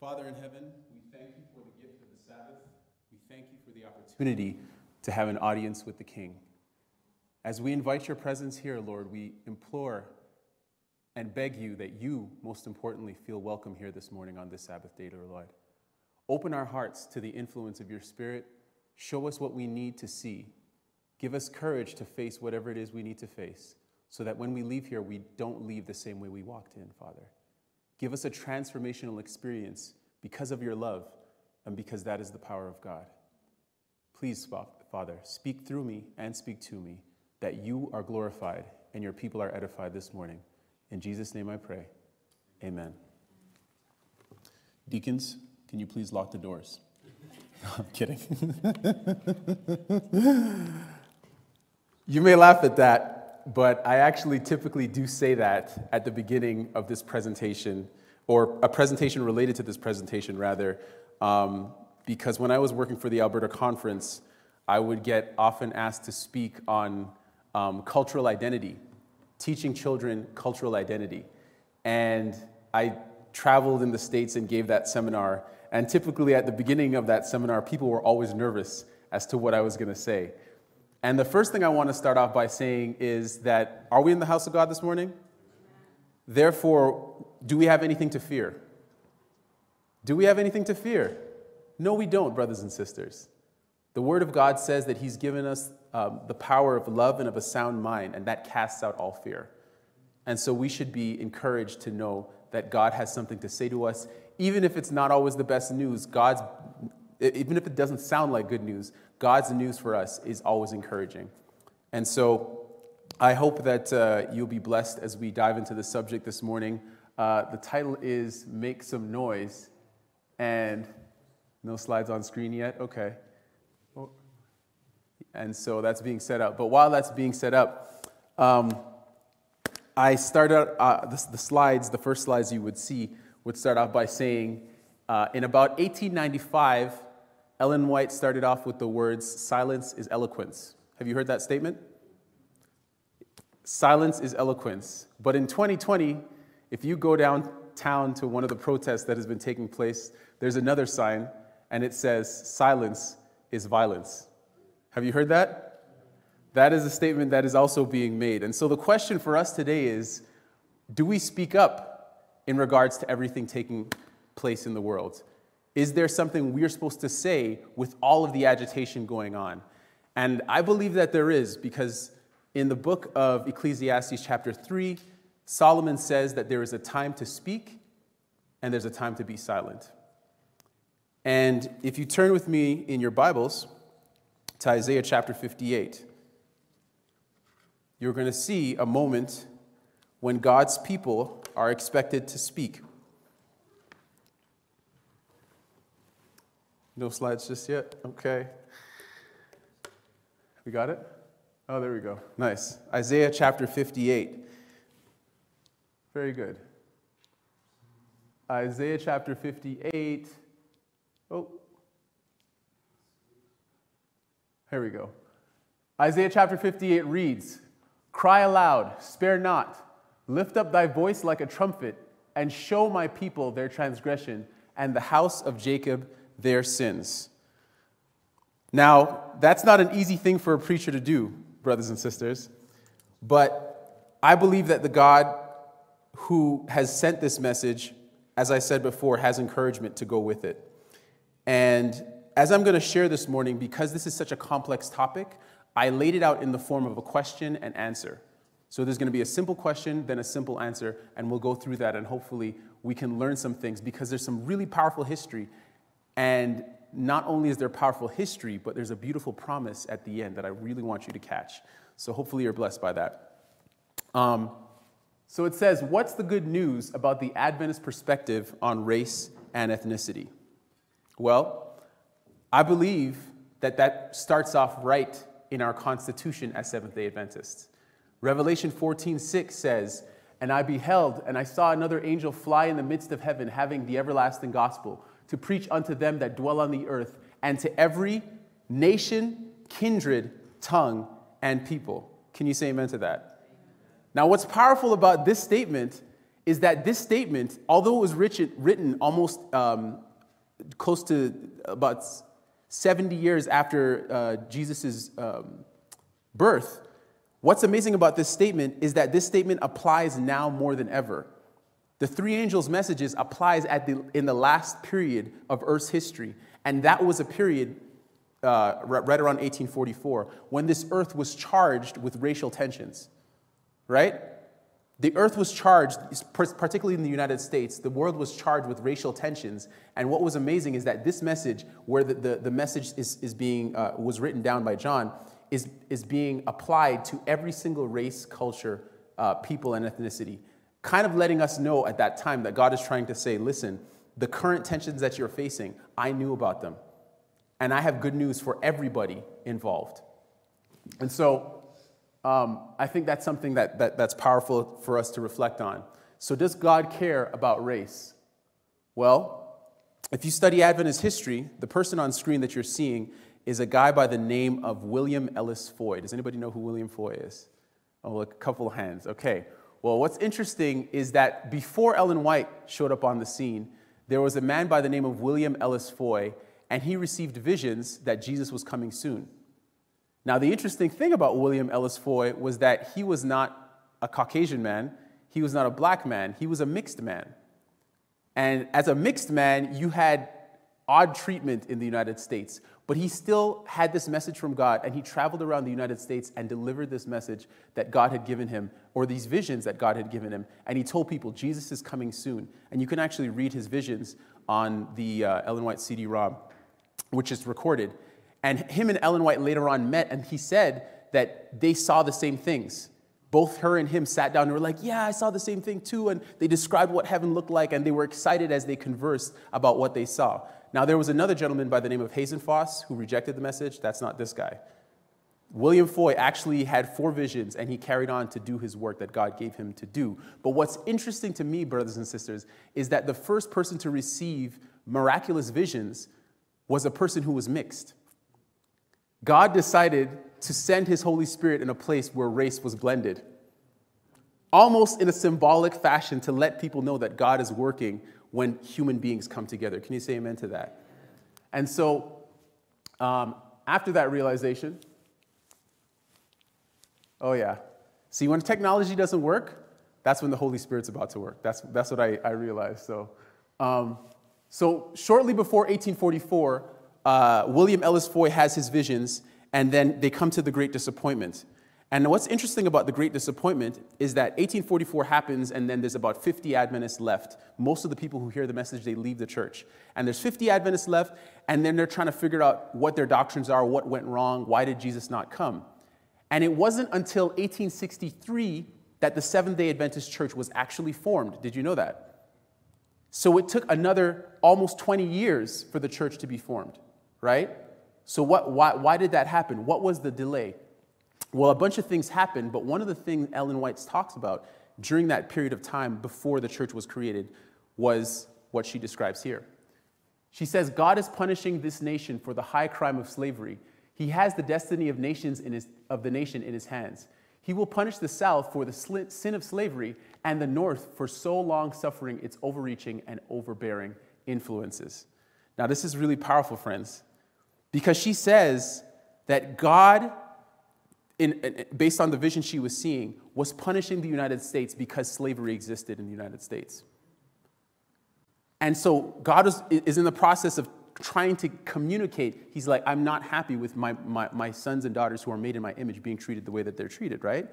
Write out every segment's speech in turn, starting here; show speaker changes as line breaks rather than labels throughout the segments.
Father in heaven, we thank you for the gift of the Sabbath. We thank you for the opportunity to have an audience with the King. As we invite your presence here, Lord, we implore and beg you that you, most importantly, feel welcome here this morning on this Sabbath day, Lord. Open our hearts to the influence of your Spirit. Show us what we need to see. Give us courage to face whatever it is we need to face so that when we leave here, we don't leave the same way we walked in, Father. Give us a transformational experience because of your love and because that is the power of God. Please, Father, speak through me and speak to me that you are glorified and your people are edified this morning. In Jesus' name I pray. Amen. Deacons, can you please lock the doors? I'm kidding. you may laugh at that, but I actually typically do say that at the beginning of this presentation, or a presentation related to this presentation, rather, um, because when I was working for the Alberta Conference, I would get often asked to speak on um, cultural identity, teaching children cultural identity. And I traveled in the States and gave that seminar. And typically at the beginning of that seminar, people were always nervous as to what I was going to say. And the first thing I want to start off by saying is that are we in the house of God this morning? Therefore, do we have anything to fear? Do we have anything to fear? No, we don't, brothers and sisters. The Word of God says that He's given us um, the power of love and of a sound mind, and that casts out all fear. And so we should be encouraged to know that God has something to say to us, even if it's not always the best news. God's, even if it doesn't sound like good news, God's news for us is always encouraging. And so I hope that uh, you'll be blessed as we dive into the subject this morning. Uh, the title is Make Some Noise, and no slides on screen yet? Okay. And so that's being set up. But while that's being set up, um, I started uh, the, the, slides, the first slides you would see, would start off by saying, uh, in about 1895, Ellen White started off with the words, silence is eloquence. Have you heard that statement? Silence is eloquence. But in 2020, if you go downtown to one of the protests that has been taking place, there's another sign, and it says, silence is violence. Have you heard that? That is a statement that is also being made. And so the question for us today is do we speak up in regards to everything taking place in the world? Is there something we're supposed to say with all of the agitation going on? And I believe that there is because in the book of Ecclesiastes, chapter 3, Solomon says that there is a time to speak and there's a time to be silent. And if you turn with me in your Bibles to Isaiah chapter 58, you're going to see a moment when God's people are expected to speak. No slides just yet? Okay. We got it? Oh, there we go. Nice. Isaiah chapter 58. Very good. Isaiah chapter 58. Oh. Here we go. Isaiah chapter 58 reads Cry aloud, spare not. Lift up thy voice like a trumpet, and show my people their transgression, and the house of Jacob their sins. Now, that's not an easy thing for a preacher to do, brothers and sisters, but I believe that the God who has sent this message, as I said before, has encouragement to go with it. And as I'm going to share this morning, because this is such a complex topic, I laid it out in the form of a question and answer. So there's going to be a simple question, then a simple answer, and we'll go through that, and hopefully we can learn some things because there's some really powerful history. And not only is there powerful history, but there's a beautiful promise at the end that I really want you to catch. So hopefully you're blessed by that. Um, so it says, What's the good news about the Adventist perspective on race and ethnicity? Well, I believe that that starts off right in our constitution as Seventh day Adventists. Revelation 14 6 says, And I beheld, and I saw another angel fly in the midst of heaven, having the everlasting gospel, to preach unto them that dwell on the earth, and to every nation, kindred, tongue, and people. Can you say amen to that? Now, what's powerful about this statement is that this statement, although it was written almost um, close to about 70 years after uh, Jesus' um, birth, what's amazing about this statement is that this statement applies now more than ever. The three angels' messages applies at the, in the last period of Earth's history, and that was a period uh, right around 1844 when this Earth was charged with racial tensions, right? The earth was charged, particularly in the United States, the world was charged with racial tensions. And what was amazing is that this message, where the, the, the message is, is being, uh, was written down by John, is, is being applied to every single race, culture, uh, people, and ethnicity. Kind of letting us know at that time that God is trying to say, listen, the current tensions that you're facing, I knew about them. And I have good news for everybody involved. And so, um, I think that's something that, that, that's powerful for us to reflect on. So, does God care about race? Well, if you study Adventist history, the person on screen that you're seeing is a guy by the name of William Ellis Foy. Does anybody know who William Foy is? Oh, a couple of hands. Okay. Well, what's interesting is that before Ellen White showed up on the scene, there was a man by the name of William Ellis Foy, and he received visions that Jesus was coming soon. Now, the interesting thing about William Ellis Foy was that he was not a Caucasian man, he was not a black man, he was a mixed man. And as a mixed man, you had odd treatment in the United States, but he still had this message from God, and he traveled around the United States and delivered this message that God had given him, or these visions that God had given him. And he told people, Jesus is coming soon. And you can actually read his visions on the uh, Ellen White CD ROM, which is recorded. And him and Ellen White later on met, and he said that they saw the same things. Both her and him sat down and were like, Yeah, I saw the same thing too. And they described what heaven looked like, and they were excited as they conversed about what they saw. Now, there was another gentleman by the name of Hazen Foss who rejected the message. That's not this guy. William Foy actually had four visions and he carried on to do his work that God gave him to do. But what's interesting to me, brothers and sisters, is that the first person to receive miraculous visions was a person who was mixed. God decided to send his Holy Spirit in a place where race was blended, almost in a symbolic fashion to let people know that God is working when human beings come together. Can you say amen to that? And so, um, after that realization, oh yeah. See, when technology doesn't work, that's when the Holy Spirit's about to work. That's, that's what I, I realized. So, um, so, shortly before 1844, uh, William Ellis Foy has his visions, and then they come to the Great Disappointment. And what's interesting about the Great Disappointment is that 1844 happens, and then there's about 50 Adventists left. Most of the people who hear the message, they leave the church. And there's 50 Adventists left, and then they're trying to figure out what their doctrines are, what went wrong, why did Jesus not come? And it wasn't until 1863 that the Seventh day Adventist Church was actually formed. Did you know that? So it took another almost 20 years for the church to be formed right? So, what, why, why did that happen? What was the delay? Well, a bunch of things happened, but one of the things Ellen White talks about during that period of time before the church was created was what she describes here. She says, God is punishing this nation for the high crime of slavery. He has the destiny of, nations in his, of the nation in his hands. He will punish the South for the sin of slavery and the North for so long suffering its overreaching and overbearing influences. Now, this is really powerful, friends because she says that God, in, based on the vision she was seeing, was punishing the United States because slavery existed in the United States. And so God is, is in the process of trying to communicate. He's like, I'm not happy with my, my, my sons and daughters who are made in my image being treated the way that they're treated, right?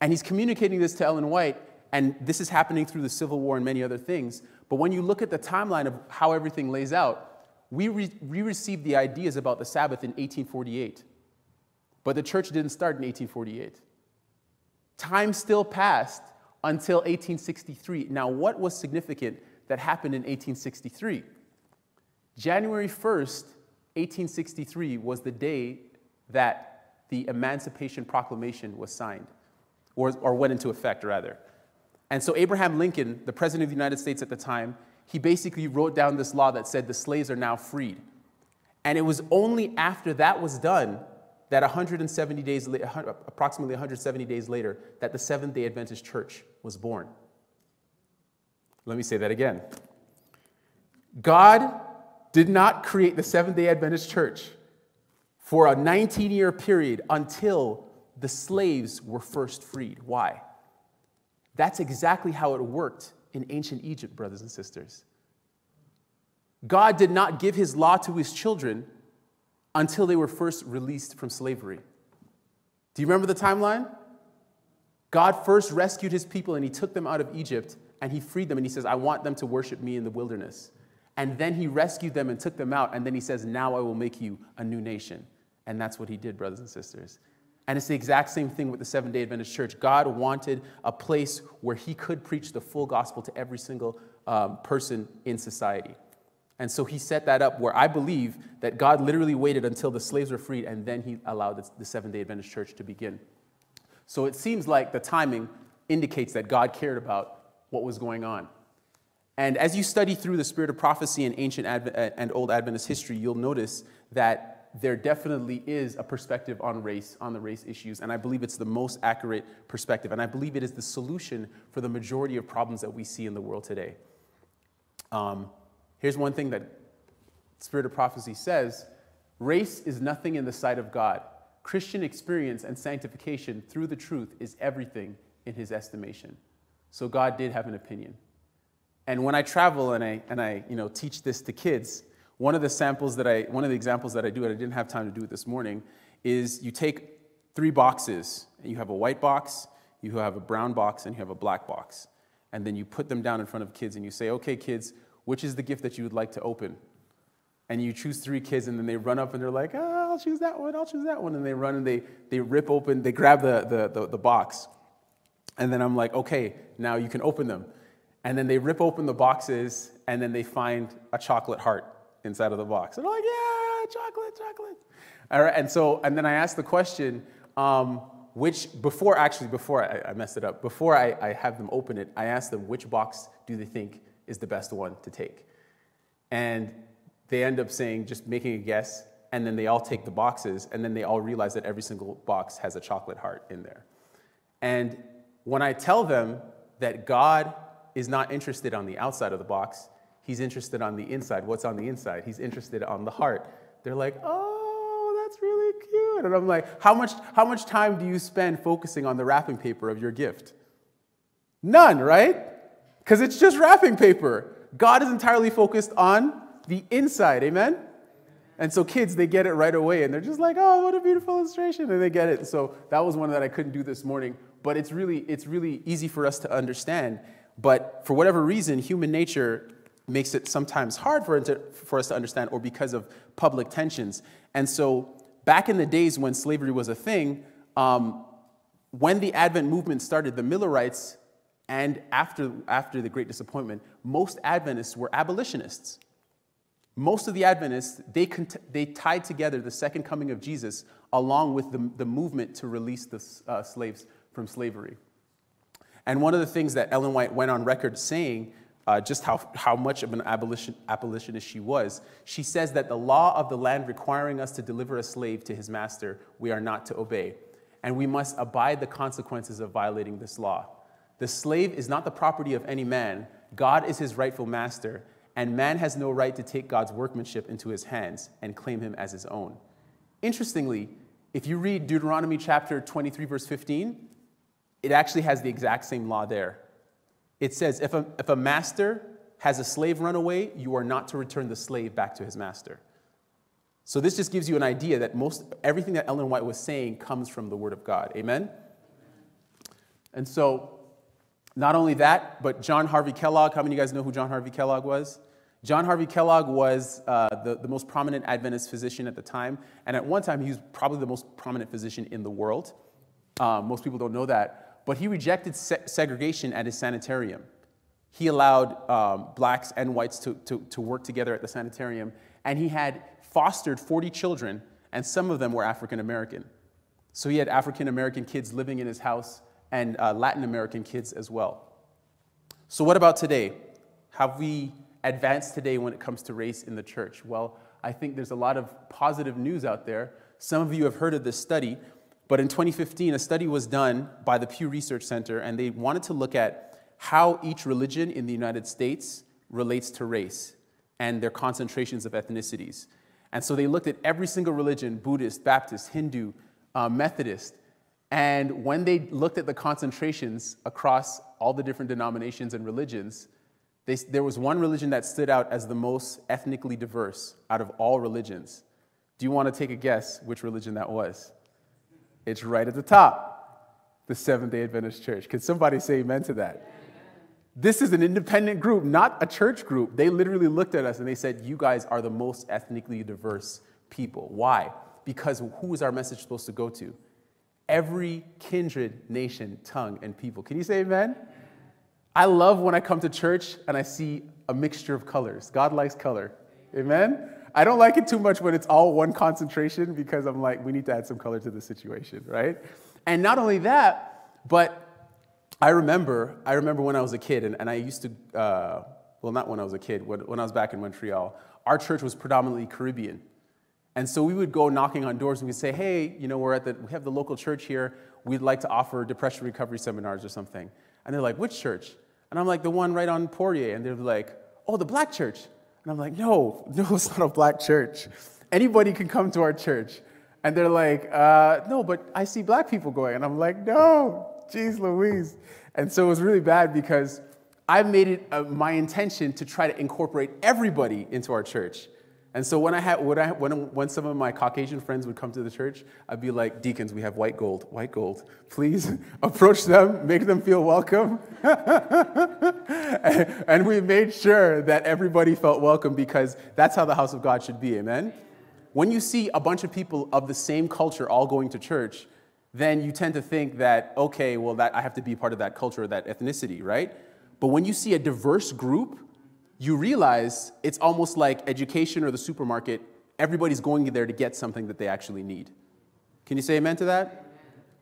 And he's communicating this to Ellen White, and this is happening through the Civil War and many other things. But when you look at the timeline of how everything lays out, we, re- we received the ideas about the Sabbath in 1848, but the church didn't start in 1848. Time still passed until 1863. Now, what was significant that happened in 1863? January 1st, 1863 was the day that the Emancipation Proclamation was signed, or, or went into effect, rather. And so, Abraham Lincoln, the President of the United States at the time, he basically wrote down this law that said the slaves are now freed. And it was only after that was done that 170 days, approximately 170 days later, that the Seventh day Adventist Church was born. Let me say that again. God did not create the Seventh day Adventist church for a 19 year period until the slaves were first freed. Why? That's exactly how it worked in ancient Egypt, brothers and sisters. God did not give his law to his children until they were first released from slavery. Do you remember the timeline? God first rescued his people and he took them out of Egypt and he freed them and he says, I want them to worship me in the wilderness. And then he rescued them and took them out and then he says, Now I will make you a new nation. And that's what he did, brothers and sisters. And it's the exact same thing with the Seventh day Adventist Church. God wanted a place where he could preach the full gospel to every single um, person in society. And so he set that up where I believe that God literally waited until the slaves were freed and then he allowed the, the Seventh day Adventist Church to begin. So it seems like the timing indicates that God cared about what was going on. And as you study through the spirit of prophecy in ancient and old Adventist history, you'll notice that there definitely is a perspective on race, on the race issues, and I believe it's the most accurate perspective, and I believe it is the solution for the majority of problems that we see in the world today. Um, here's one thing that Spirit of Prophecy says race is nothing in the sight of God. Christian experience and sanctification through the truth is everything in his estimation. So God did have an opinion. And when I travel and I, and I you know, teach this to kids, one of the samples that I, one of the examples that I do, and I didn't have time to do it this morning, is you take three boxes. You have a white box, you have a brown box, and you have a black box. And then you put them down in front of kids and you say, okay, kids, which is the gift that you would like to open? And you choose three kids, and then they run up and they're like, ah, I'll choose that one, I'll choose that one. And they run and they, they rip open, they grab the, the, the, the box. And then I'm like, okay, now you can open them. And then they rip open the boxes, and then they find a chocolate heart inside of the box. And they're like, yeah, chocolate, chocolate. All right, and so, and then I asked the question, um, which, before actually, before I, I messed it up, before I, I have them open it, I asked them which box do they think is the best one to take. And they end up saying, just making a guess, and then they all take the boxes, and then they all realize that every single box has a chocolate heart in there. And when I tell them that God is not interested on the outside of the box, He's interested on the inside. What's on the inside? He's interested on the heart. They're like, oh, that's really cute. And I'm like, how much, how much time do you spend focusing on the wrapping paper of your gift? None, right? Because it's just wrapping paper. God is entirely focused on the inside. Amen? And so kids, they get it right away and they're just like, oh, what a beautiful illustration. And they get it. So that was one that I couldn't do this morning. But it's really, it's really easy for us to understand. But for whatever reason, human nature makes it sometimes hard for, for us to understand or because of public tensions. And so back in the days when slavery was a thing, um, when the Advent movement started, the Millerites and after, after the Great Disappointment, most Adventists were abolitionists. Most of the Adventists, they, they tied together the second coming of Jesus along with the, the movement to release the uh, slaves from slavery. And one of the things that Ellen White went on record saying, uh, just how, how much of an abolition, abolitionist she was, she says that the law of the land requiring us to deliver a slave to his master, we are not to obey. And we must abide the consequences of violating this law. The slave is not the property of any man, God is his rightful master and man has no right to take God's workmanship into his hands and claim him as his own. Interestingly, if you read Deuteronomy chapter 23, verse 15, it actually has the exact same law there. It says, if a, if a master has a slave run away, you are not to return the slave back to his master. So this just gives you an idea that most everything that Ellen White was saying comes from the Word of God. Amen? And so not only that, but John Harvey Kellogg. How many of you guys know who John Harvey Kellogg was? John Harvey Kellogg was uh, the, the most prominent Adventist physician at the time, and at one time he was probably the most prominent physician in the world. Um, most people don't know that, but he rejected se- segregation at his sanitarium. He allowed um, blacks and whites to, to, to work together at the sanitarium, and he had fostered 40 children, and some of them were African American. So he had African American kids living in his house and uh, Latin American kids as well. So, what about today? Have we advanced today when it comes to race in the church? Well, I think there's a lot of positive news out there. Some of you have heard of this study, but in 2015, a study was done by the Pew Research Center, and they wanted to look at how each religion in the United States relates to race and their concentrations of ethnicities. And so they looked at every single religion Buddhist, Baptist, Hindu, uh, Methodist. And when they looked at the concentrations across all the different denominations and religions, they, there was one religion that stood out as the most ethnically diverse out of all religions. Do you want to take a guess which religion that was? It's right at the top the Seventh day Adventist Church. Can somebody say amen to that? This is an independent group, not a church group. They literally looked at us and they said, You guys are the most ethnically diverse people. Why? Because who is our message supposed to go to? Every kindred, nation, tongue, and people. Can you say amen? I love when I come to church and I see a mixture of colors. God likes color. Amen? I don't like it too much when it's all one concentration because I'm like, we need to add some color to the situation, right? And not only that, but I remember, I remember when I was a kid, and, and I used to, uh, well, not when I was a kid, when, when I was back in Montreal, our church was predominantly Caribbean. And so we would go knocking on doors and we'd say, hey, you know, we're at the, we have the local church here. We'd like to offer depression recovery seminars or something. And they're like, which church? And I'm like, the one right on Poirier. And they're like, oh, the black church. And I'm like, no, no, it's not a black church. Anybody can come to our church. And they're like, uh, no, but I see black people going. And I'm like, no, Jeez Louise. And so it was really bad because I made it uh, my intention to try to incorporate everybody into our church. And so when I had when, I, when, when some of my Caucasian friends would come to the church, I'd be like, "Deacons, we have white gold, white gold. Please approach them, make them feel welcome." and we made sure that everybody felt welcome because that's how the house of God should be. Amen. When you see a bunch of people of the same culture all going to church, then you tend to think that, okay, well, that, I have to be part of that culture or that ethnicity, right? But when you see a diverse group, you realize it's almost like education or the supermarket. Everybody's going there to get something that they actually need. Can you say amen to that?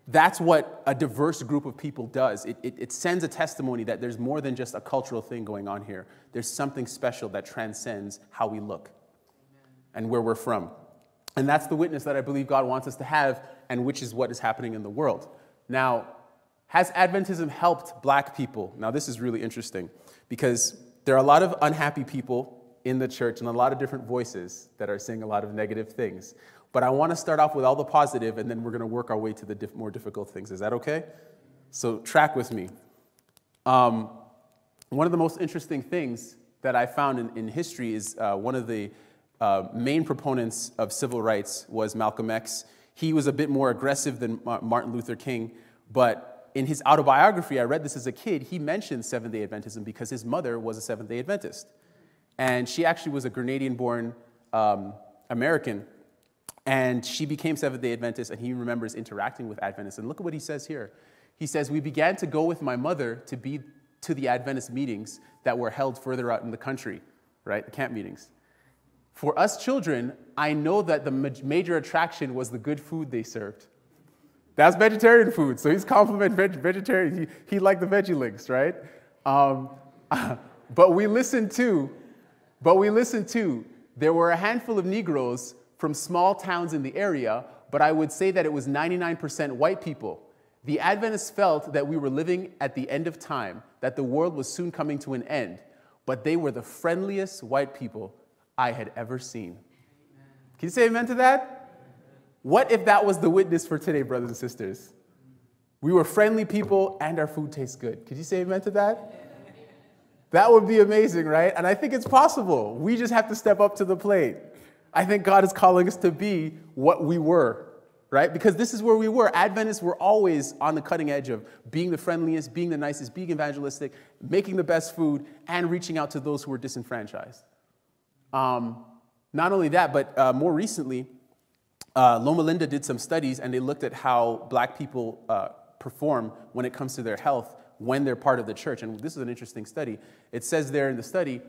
That's what a diverse group of people does. It, it, it, sends a testimony that there's more than just a cultural thing going on here. There's something special that transcends how we look and where we're from. And that's the witness that I believe God wants us to have, and which is what is happening in the world. Now, has Adventism helped black people? Now, this is really interesting because there are a lot of unhappy people in the church and a lot of different voices that are saying a lot of negative things. But I want to start off with all the positive, and then we're going to work our way to the diff- more difficult things. Is that okay? So, track with me. Um, one of the most interesting things that I found in, in history is uh, one of the uh, main proponents of civil rights was Malcolm X. He was a bit more aggressive than Martin Luther King, but in his autobiography, I read this as a kid, he mentioned Seventh day Adventism because his mother was a Seventh day Adventist. And she actually was a Grenadian born um, American. And she became Seventh day Adventist, and he remembers interacting with Adventists. And look at what he says here. He says, We began to go with my mother to be to the Adventist meetings that were held further out in the country, right? The camp meetings. For us children, I know that the major attraction was the good food they served. That's vegetarian food, so he's compliment veg- vegetarian. He, he liked the veggie links, right? Um, but we listened to, but we listened to, there were a handful of Negroes from small towns in the area, but I would say that it was 99% white people. The Adventists felt that we were living at the end of time, that the world was soon coming to an end, but they were the friendliest white people I had ever seen. Can you say amen to that? What if that was the witness for today, brothers and sisters? We were friendly people and our food tastes good. Could you say amen to that? That would be amazing, right? And I think it's possible. We just have to step up to the plate. I think God is calling us to be what we were, right? Because this is where we were. Adventists were always on the cutting edge of being the friendliest, being the nicest, being evangelistic, making the best food, and reaching out to those who were disenfranchised. Um, not only that, but uh, more recently, uh, Loma Linda did some studies and they looked at how black people uh, perform when it comes to their health when they're part of the church. And this is an interesting study. It says there in the study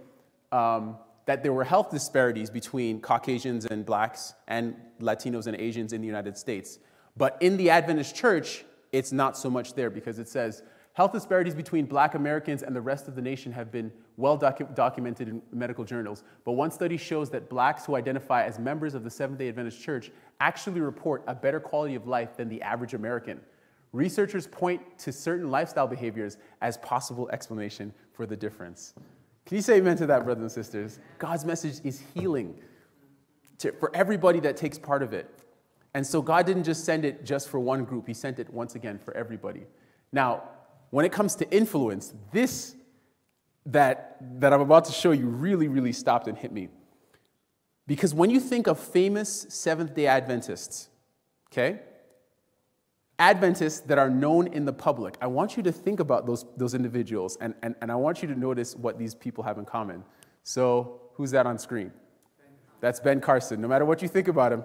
um, that there were health disparities between Caucasians and blacks and Latinos and Asians in the United States. But in the Adventist church, it's not so much there because it says Health disparities between black Americans and the rest of the nation have been well docu- documented in medical journals, but one study shows that blacks who identify as members of the Seventh day Adventist Church actually report a better quality of life than the average American. researchers point to certain lifestyle behaviors as possible explanation for the difference. Can you say amen to that, brothers and sisters? God's message is healing to, for everybody that takes part of it. And so God didn't just send it just for one group, He sent it once again for everybody. Now, when it comes to influence, this that, that I'm about to show you really, really stopped and hit me. Because when you think of famous Seventh day Adventists, okay, Adventists that are known in the public, I want you to think about those, those individuals and, and, and I want you to notice what these people have in common. So, who's that on screen? That's Ben Carson. No matter what you think about him,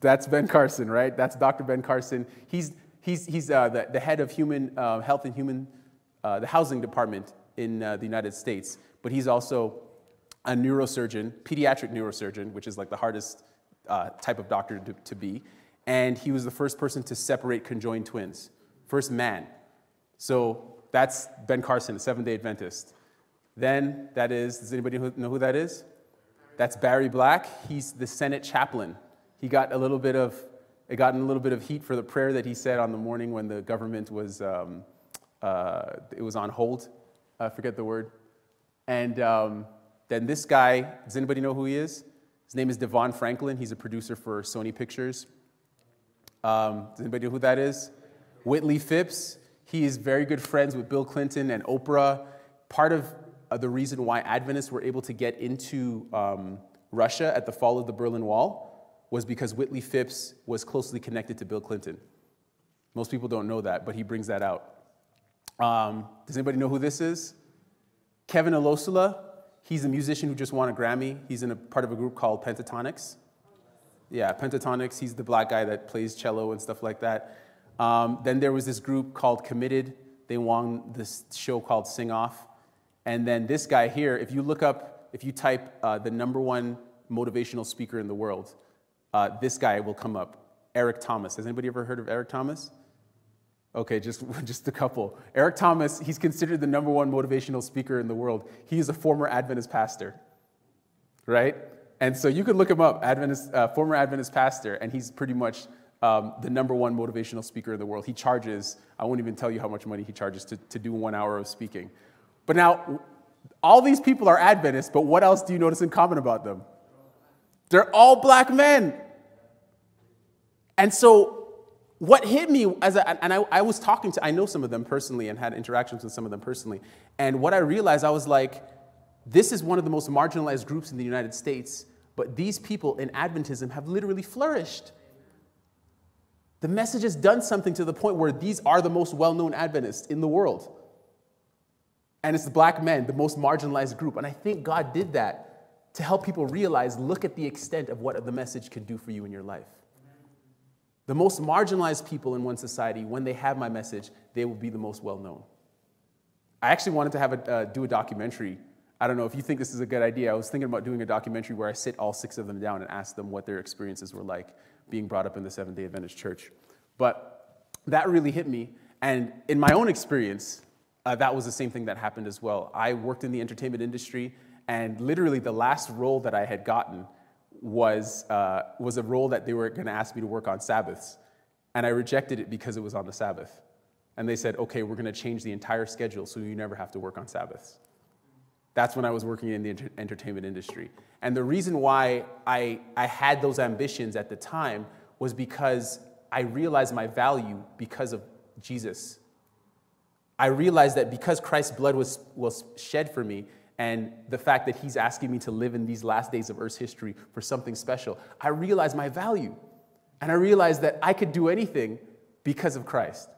that's Ben Carson, right? That's Dr. Ben Carson. He's, he's, he's uh, the, the head of human uh, health and human, uh, the housing department in uh, the United States, but he's also a neurosurgeon, pediatric neurosurgeon, which is like the hardest uh, type of doctor to, to be. And he was the first person to separate conjoined twins, first man. So that's Ben Carson, a Seventh day Adventist. Then that is, does anybody know who that is? That's Barry Black. He's the Senate chaplain. He got a little bit of, it got in a little bit of heat for the prayer that he said on the morning when the government was, um, uh, it was on hold. I forget the word. And um, then this guy, does anybody know who he is? His name is Devon Franklin. He's a producer for Sony Pictures. Um, does anybody know who that is? Wintley Phipps. He is very good friends with Bill Clinton and Oprah. Part of uh, the reason why Adventists were able to get into um, Russia at the fall of the Berlin Wall was because Wintley Phipps was closely connected to Bill Clinton. Most people don't know that, but he brings that out. Um, does anybody know who this is? Kevin Olusola. He's a musician who just won a Grammy. He's in a part of a group called Pentatonix. Yeah, Pentatonix. He's the black guy that plays cello and stuff like that. Um, then there was this group called Committed. They won this show called Sing Off. And then this guy here, if you look up, if you type uh, the number one motivational speaker in the world, uh, this guy will come up. Eric Thomas. Has anybody ever heard of Eric Thomas? Okay, just, just a couple. Eric Thomas, he's considered the number one motivational speaker in the world. He is a former Adventist pastor, right? And so you could look him up, Adventist, uh, former Adventist pastor, and he's pretty much um, the number one motivational speaker in the world. He charges, I won't even tell you how much money he charges to, to do one hour of speaking. But now, all these people are Adventists, but what else do you notice in common about them? They're all black men. And so what hit me as a, and I, I, was talking to i know some of them personally and had interactions with some of them personally. And what i realized i was like this is one of the most marginalized groups in the united states but these people in adventism have literally flourished. The message has done something to the point where these are the most well-known adventists in the world. And it's the black men the most marginalized group. And i think god did that to help people realize look at the extent of what the message can do for you in your life the most marginalized people in one society, when they have my message, they will be the most well known. I actually wanted to have a, uh, do a documentary. I don't know if you think this is a good idea. I was thinking about doing a documentary where I sit all six of them down and ask them what their experiences were like being brought up in the Seventh day Adventist church. But that really hit me. And in my own experience, uh, that was the same thing that happened as well. I worked in the entertainment industry, and literally the last role that I had gotten was, uh, was a role that they were going to ask me to work on Sabbaths. And I rejected it because it was on the Sabbath. And they said, okay, we're going to change the entire schedule so you never have to work on Sabbaths. That's when I was working in the enter- entertainment industry. And the reason why I, I had those ambitions at the time was because I realized my value because of Jesus. I realized that because Christ's blood was, was shed for me, and the fact that he's asking me to live in these last days of Earth's history for something special, I realize my value. And I realized that I could do anything because of Christ.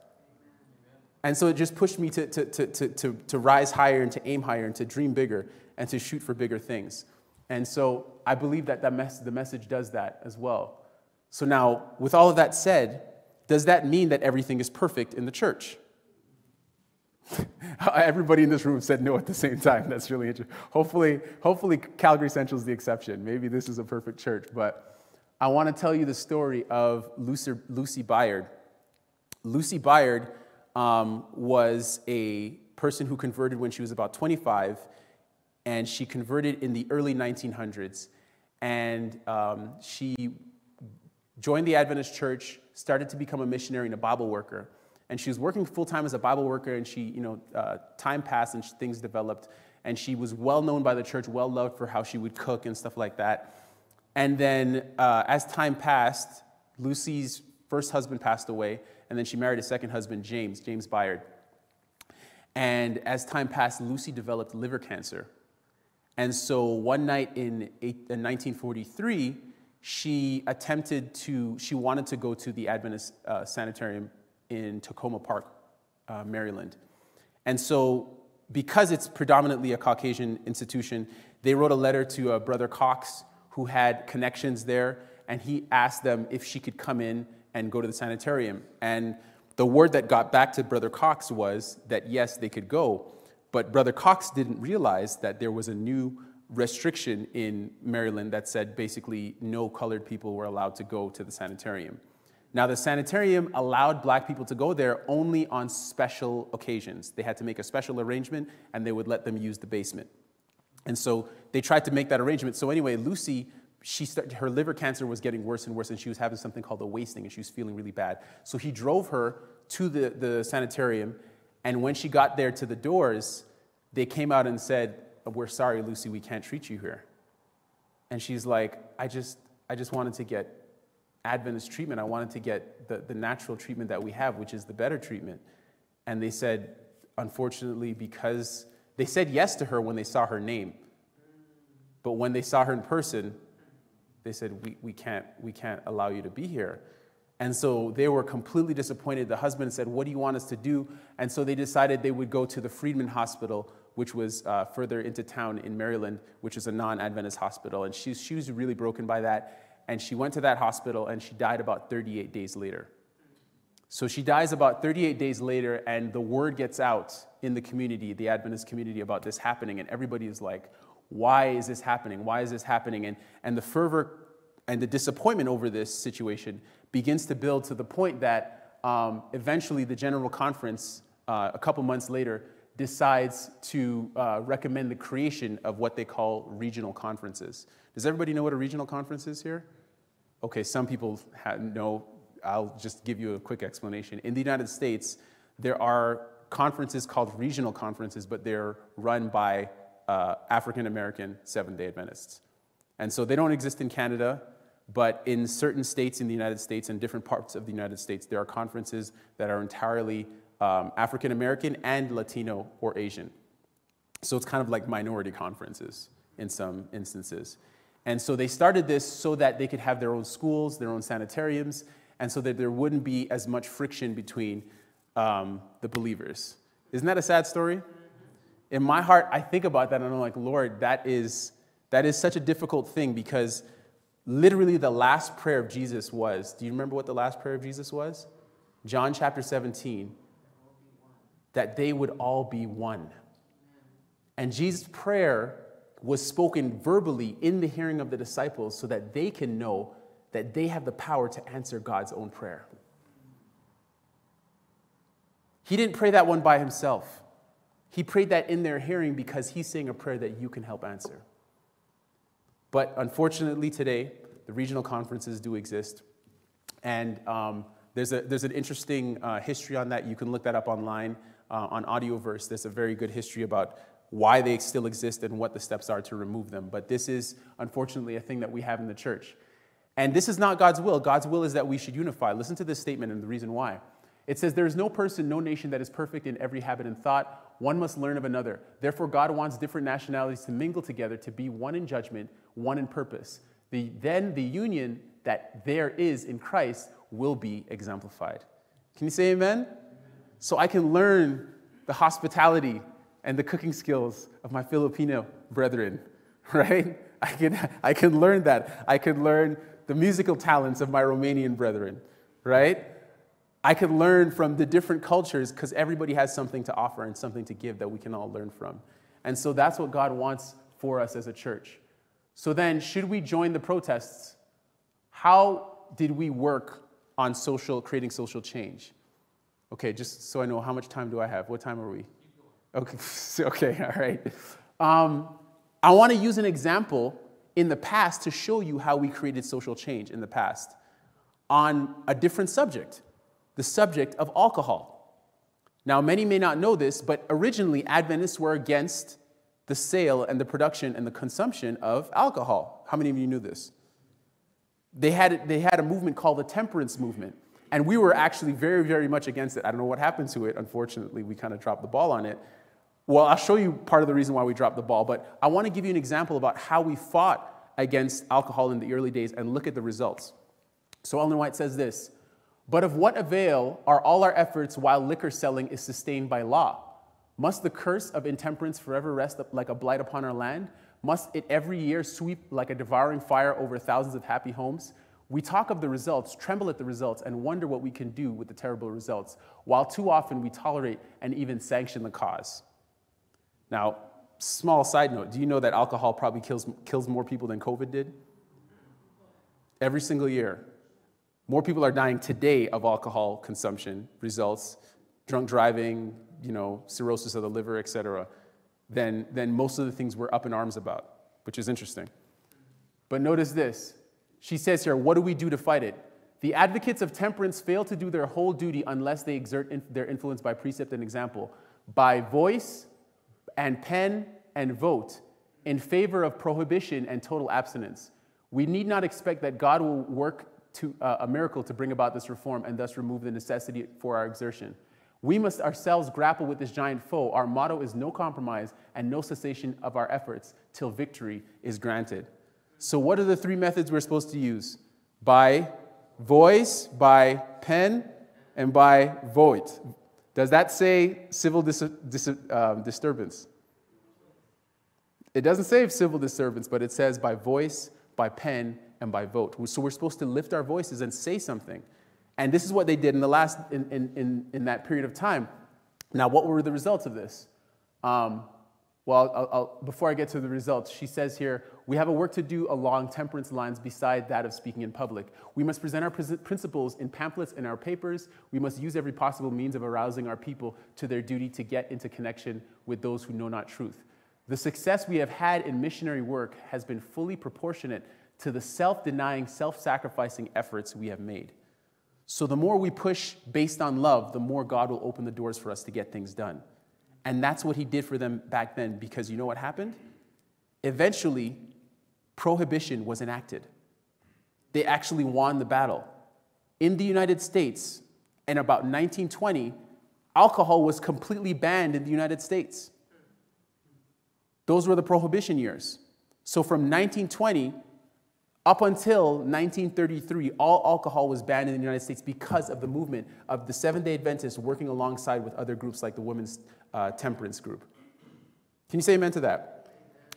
And so it just pushed me to, to, to, to, to, rise higher and to aim higher and to dream bigger and to shoot for bigger things. And so I believe that, that mess, the message does that as well. So now, with all of that said, does that mean that everything is perfect in the church? Everybody in this room said no at the same time. That's really interesting. Hopefully, hopefully Calgary Central is the exception. Maybe this is a perfect church. But I want to tell you the story of Lucy, Lucy Byard. Lucy Byard um, was a person who converted when she was about 25, and she converted in the early 1900s. And um, she joined the Adventist church, started to become a missionary and a Bible worker. And she was working full time as a Bible worker, and she, you know, uh, time passed and things developed. And she was well known by the church, well loved for how she would cook and stuff like that. And then uh, as time passed, Lucy's first husband passed away, and then she married a second husband, James, James Byard. And as time passed, Lucy developed liver cancer. And so one night in, in 1943, she attempted to, she wanted to go to the Adventist uh, sanitarium in Takoma Park, uh, Maryland. And so, because it's predominantly a Caucasian institution, they wrote a letter to uh, Brother Cox, who had connections there, and he asked them if she could come in and go to the sanitarium. And the word that got back to Brother Cox was that yes, they could go. But Brother Cox didn't realize that there was a new restriction in Maryland that said basically no colored people were allowed to go to the sanitarium. Now, the sanitarium allowed black people to go there only on special occasions. They had to make a special arrangement and they would let them use the basement. And so they tried to make that arrangement. So, anyway, Lucy, she her liver cancer was getting worse and worse, and she was having something called a wasting, and she was feeling really bad. So he drove her to the, the sanitarium, and when she got there to the doors, they came out and said, We're sorry, Lucy, we can't treat you here. And she's like, I just, I just wanted to get Adventist treatment. I wanted to get the, the natural treatment that we have, which is the better treatment. And they said, unfortunately, because they said yes to her when they saw her name. But when they saw her in person, they said, we, we, can't, we can't allow you to be here. And so they were completely disappointed. The husband said, What do you want us to do? And so they decided they would go to the Freedman Hospital, which was uh, further into town in Maryland, which is a non Adventist hospital. And she, she was really broken by that and she went to that hospital and she died about 38 days later. So she dies about 38 days later, and the word gets out in the community, the Adventist community, about this happening, and everybody is like, why is this happening? Why is this happening? And, and the fervor and the disappointment over this situation begins to build to the point that um, eventually the General Conference, uh, a couple months later, decides to uh, recommend the creation of what they call regional conferences. Does everybody know what a regional conference is here? Okay, some people know. I'll just give you a quick explanation. In the United States, there are conferences called regional conferences, but they're run by uh, African American Seventh day Adventists. And so they don't exist in Canada, but in certain states in the United States and different parts of the United States, there are conferences that are entirely um, African American and Latino or Asian. So it's kind of like minority conferences in some instances. And so they started this so that they could have their own schools, their own sanitariums, and so that there wouldn't be as much friction between um, the believers. Isn't that a sad story? In my heart, I think about that and I'm like, Lord, that is, that is such a difficult thing because literally the last prayer of Jesus was do you remember what the last prayer of Jesus was? John chapter 17 that they would all be one. And Jesus' prayer was spoken verbally in the hearing of the disciples so that they can know that they have the power to answer God's own prayer. He didn't pray that one by himself. He prayed that in their hearing because he's saying a prayer that you can help answer. But unfortunately, today, the regional conferences do exist. And um, there's, a, there's an interesting uh, history on that. You can look that up online uh, on Audioverse. There's a very good history about why they still exist and what the steps are to remove them. But this is unfortunately a thing that we have in the church. And this is not God's will. God's will is that we should unify. Listen to this statement and the reason why. It says, There is no person, no nation that is perfect in every habit and thought. One must learn of another. Therefore, God wants different nationalities to mingle together to be one in judgment, one in purpose. The, then the union that there is in Christ will be exemplified. Can you say amen? So I can learn the hospitality and the cooking skills of my Filipino brethren, right? I can, I can learn that. I can learn the musical talents of my Romanian brethren, right? I can learn from the different cultures because everybody has something to offer and something to give that we can all learn from. And so that's what God wants for us as a church. So then, should we join the protests? How did we work on social, creating social change? Okay, just so I know, how much time do I have? What time are we? Okay, okay, all right. Um, I want to use an example in the past to show you how we created social change in the past on a different subject the subject of alcohol. Now, many may not know this, but originally Adventists were against the sale and the production and the consumption of alcohol. How many of you knew this? They had, they had a movement called the temperance movement. And we were actually very, very much against it. I don't know what happened to it. Unfortunately, we kind of dropped the ball on it. Well, I'll show you part of the reason why we dropped the ball, but I want to give you an example about how we fought against alcohol in the early days and look at the results. So Ellen White says this But of what avail are all our efforts while liquor selling is sustained by law? Must the curse of intemperance forever rest like a blight upon our land? Must it every year sweep like a devouring fire over thousands of happy homes? We talk of the results, tremble at the results, and wonder what we can do with the terrible results, while too often we tolerate and even sanction the cause. Now, small side note do you know that alcohol probably kills, kills more people than COVID did? Every single year. More people are dying today of alcohol consumption results, drunk driving, you know, cirrhosis of the liver, et cetera, than, than most of the things we're up in arms about, which is interesting. But notice this she says here, What do we do to fight it? The advocates of temperance fail to do their whole duty unless they exert in their influence by precept and example, by voice and pen and vote in favor of prohibition and total abstinence. We need not expect that God will work to, uh, a miracle to bring about this reform and thus remove the necessity for our exertion. We must ourselves grapple with this giant foe. Our motto is no compromise and no cessation of our efforts till victory is granted. So, what are the three methods we're supposed to use? By voice, by pen, and by vote. Does that say civil dis- dis- um, disturbance? It doesn't say civil disturbance, but it says by voice, by pen, and by vote. So we're supposed to lift our voices and say something. And this is what they did in the last in, in, in, in that period of time. Now, what were the results of this? Um, well, I'll, I'll, before I get to the results, she says here, we have a work to do along temperance lines beside that of speaking in public. We must present our principles in pamphlets and our papers. We must use every possible means of arousing our people to their duty to get into connection with those who know not truth. The success we have had in missionary work has been fully proportionate to the self denying, self sacrificing efforts we have made. So, the more we push based on love, the more God will open the doors for us to get things done. And that's what he did for them back then because you know what happened? Eventually, prohibition was enacted. They actually won the battle. In the United States, in about 1920, alcohol was completely banned in the United States. Those were the prohibition years. So from 1920 up until 1933, all alcohol was banned in the United States because of the movement of the Seventh day Adventists working alongside with other groups like the Women's uh, Temperance Group. Can you say amen to that?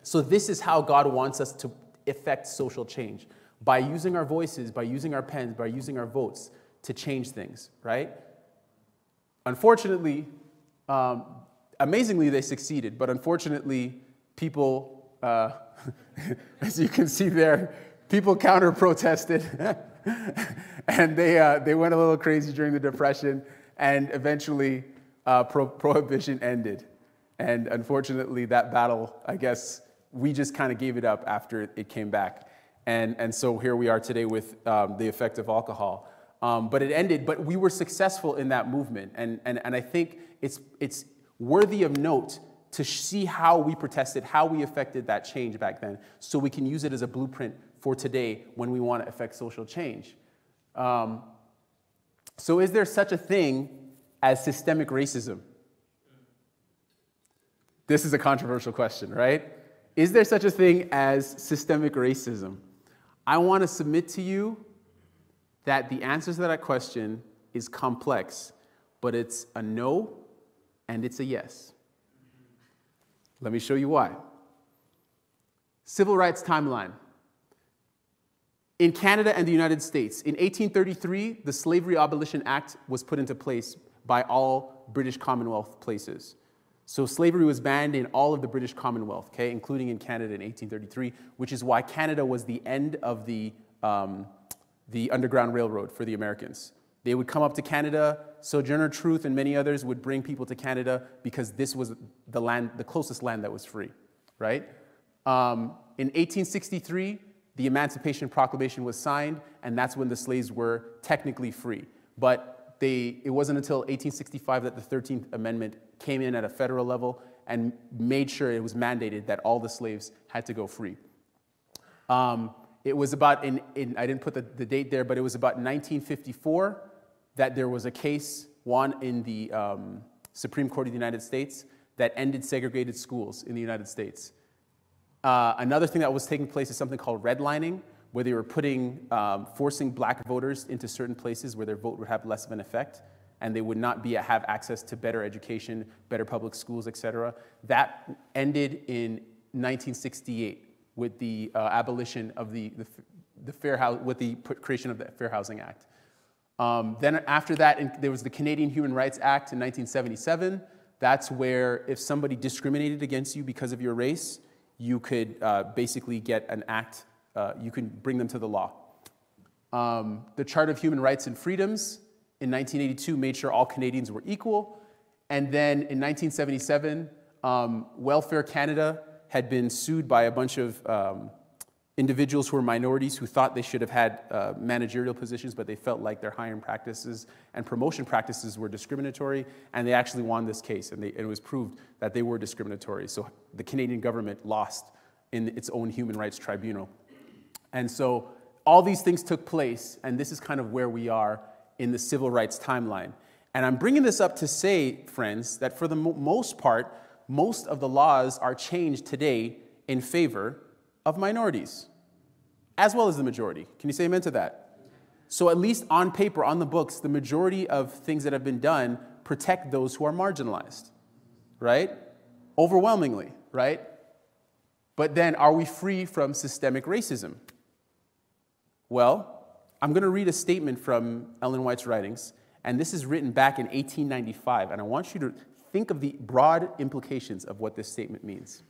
So, this is how God wants us to effect social change by using our voices, by using our pens, by using our votes to change things, right? Unfortunately, um, amazingly, they succeeded, but unfortunately, people, uh, as you can see there, people counter protested and they, uh, they went a little crazy during the Depression, and eventually, uh, pro- prohibition ended. And unfortunately, that battle, I guess, we just kind of gave it up after it came back. And, and so here we are today with um, the effect of alcohol. Um, but it ended, but we were successful in that movement. And, and, and I think it's, it's worthy of note to see how we protested, how we affected that change back then, so we can use it as a blueprint for today when we want to affect social change. Um, so, is there such a thing as systemic racism? This is a controversial question, right? Is there such a thing as systemic racism? I want to submit to you that the answer to that question is complex, but it's a no and it's a yes. Let me show you why. Civil rights timeline. In Canada and the United States, in 1833, the Slavery Abolition Act was put into place by all British Commonwealth places. So slavery was banned in all of the British Commonwealth, okay, including in Canada in 1833, which is why Canada was the end of the, um, the Underground Railroad for the Americans. They would come up to Canada. Sojourner Truth and many others would bring people to Canada because this was the land, the closest land that was free, right? Um, in 1863, the Emancipation Proclamation was signed, and that's when the slaves were technically free. But they, it wasn't until 1865 that the 13th Amendment came in at a federal level and made sure it was mandated that all the slaves had to go free. Um, it was about, in, in, I didn't put the, the, date there, but it was about 1954 that there was a case, one in the um, Supreme Court of the United States, that ended segregated schools in the United States. Uh, another thing that was taking place is something called redlining, where they were putting, um, forcing black voters into certain places where their vote would have less of an effect and they would not be, have access to better education, better public schools, et cetera. That ended in 1968 with the uh, abolition of the, the, the fair house, with the creation of the Fair Housing Act. Um, then after that, in, there was the Canadian Human Rights Act in 1977. That's where if somebody discriminated against you because of your race, you could uh, basically get an act, uh, you can bring them to the law. Um, the Charter of Human Rights and Freedoms in 1982 made sure all Canadians were equal. And then in 1977, um, Welfare Canada had been sued by a bunch of um, individuals who were minorities who thought they should have had uh, managerial positions, but they felt like their hiring practices and promotion practices were discriminatory, and they actually won this case, and, they, and it was proved that they were discriminatory. So the Canadian government lost in its own human rights tribunal. And so all these things took place, and this is kind of where we are in the civil rights timeline. And I'm bringing this up to say, friends, that for the mo- most part, most of the laws are changed today in favor of minorities, as well as the majority. Can you say amen to that? So, at least on paper, on the books, the majority of things that have been done protect those who are marginalized, right? Overwhelmingly, right? But then, are we free from systemic racism? Well, I'm going to read a statement from Ellen White's writings, and this is written back in 1895, and I want you to think of the broad implications of what this statement means.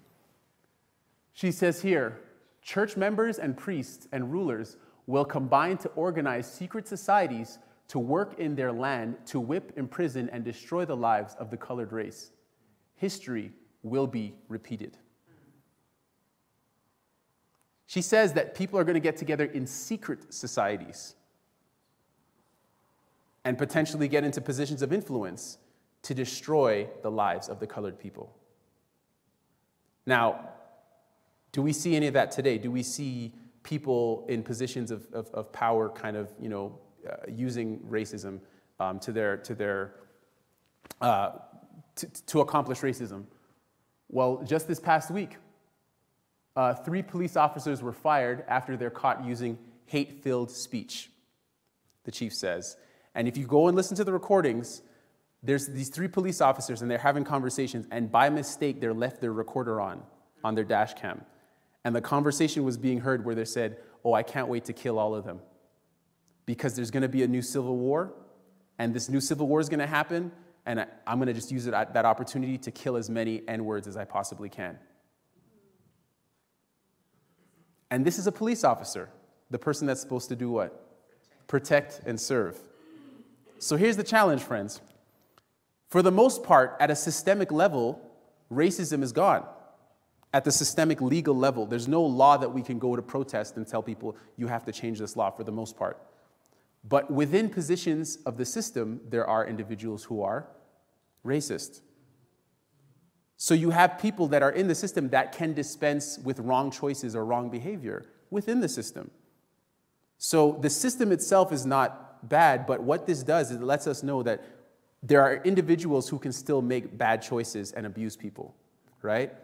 She says here church members and priests and rulers will combine to organize secret societies to work in their land to whip, imprison, and destroy the lives of the colored race. History will be repeated. She says that people are going to get together in secret societies and potentially get into positions of influence to destroy the lives of the colored people. Now, do we see any of that today? Do we see people in positions of, of, of power kind of, you know, uh, using racism um, to their, to their, uh, to, to accomplish racism? Well, just this past week, uh, three police officers were fired after they're caught using hate filled speech, the chief says. And if you go and listen to the recordings, there's these three police officers and they're having conversations, and by mistake, they left their recorder on, on their dash cam. And the conversation was being heard where they said, Oh, I can't wait to kill all of them. Because there's going to be a new civil war, and this new civil war is going to happen, and I, am going to just use it, that opportunity to kill as many N words as I possibly can. And this is a police officer, the person that's supposed to do what? Protect and serve. So here's the challenge, friends. For the most part, at a systemic level, racism is gone. At the systemic legal level, there's no law that we can go to protest and tell people you have to change this law for the most part. But within positions of the system, there are individuals who are racist. So you have people that are in the system that can dispense with wrong choices or wrong behavior within the system. So the system itself is not bad, but what this does is it lets us know that there are individuals who can still make bad choices and abuse people, right?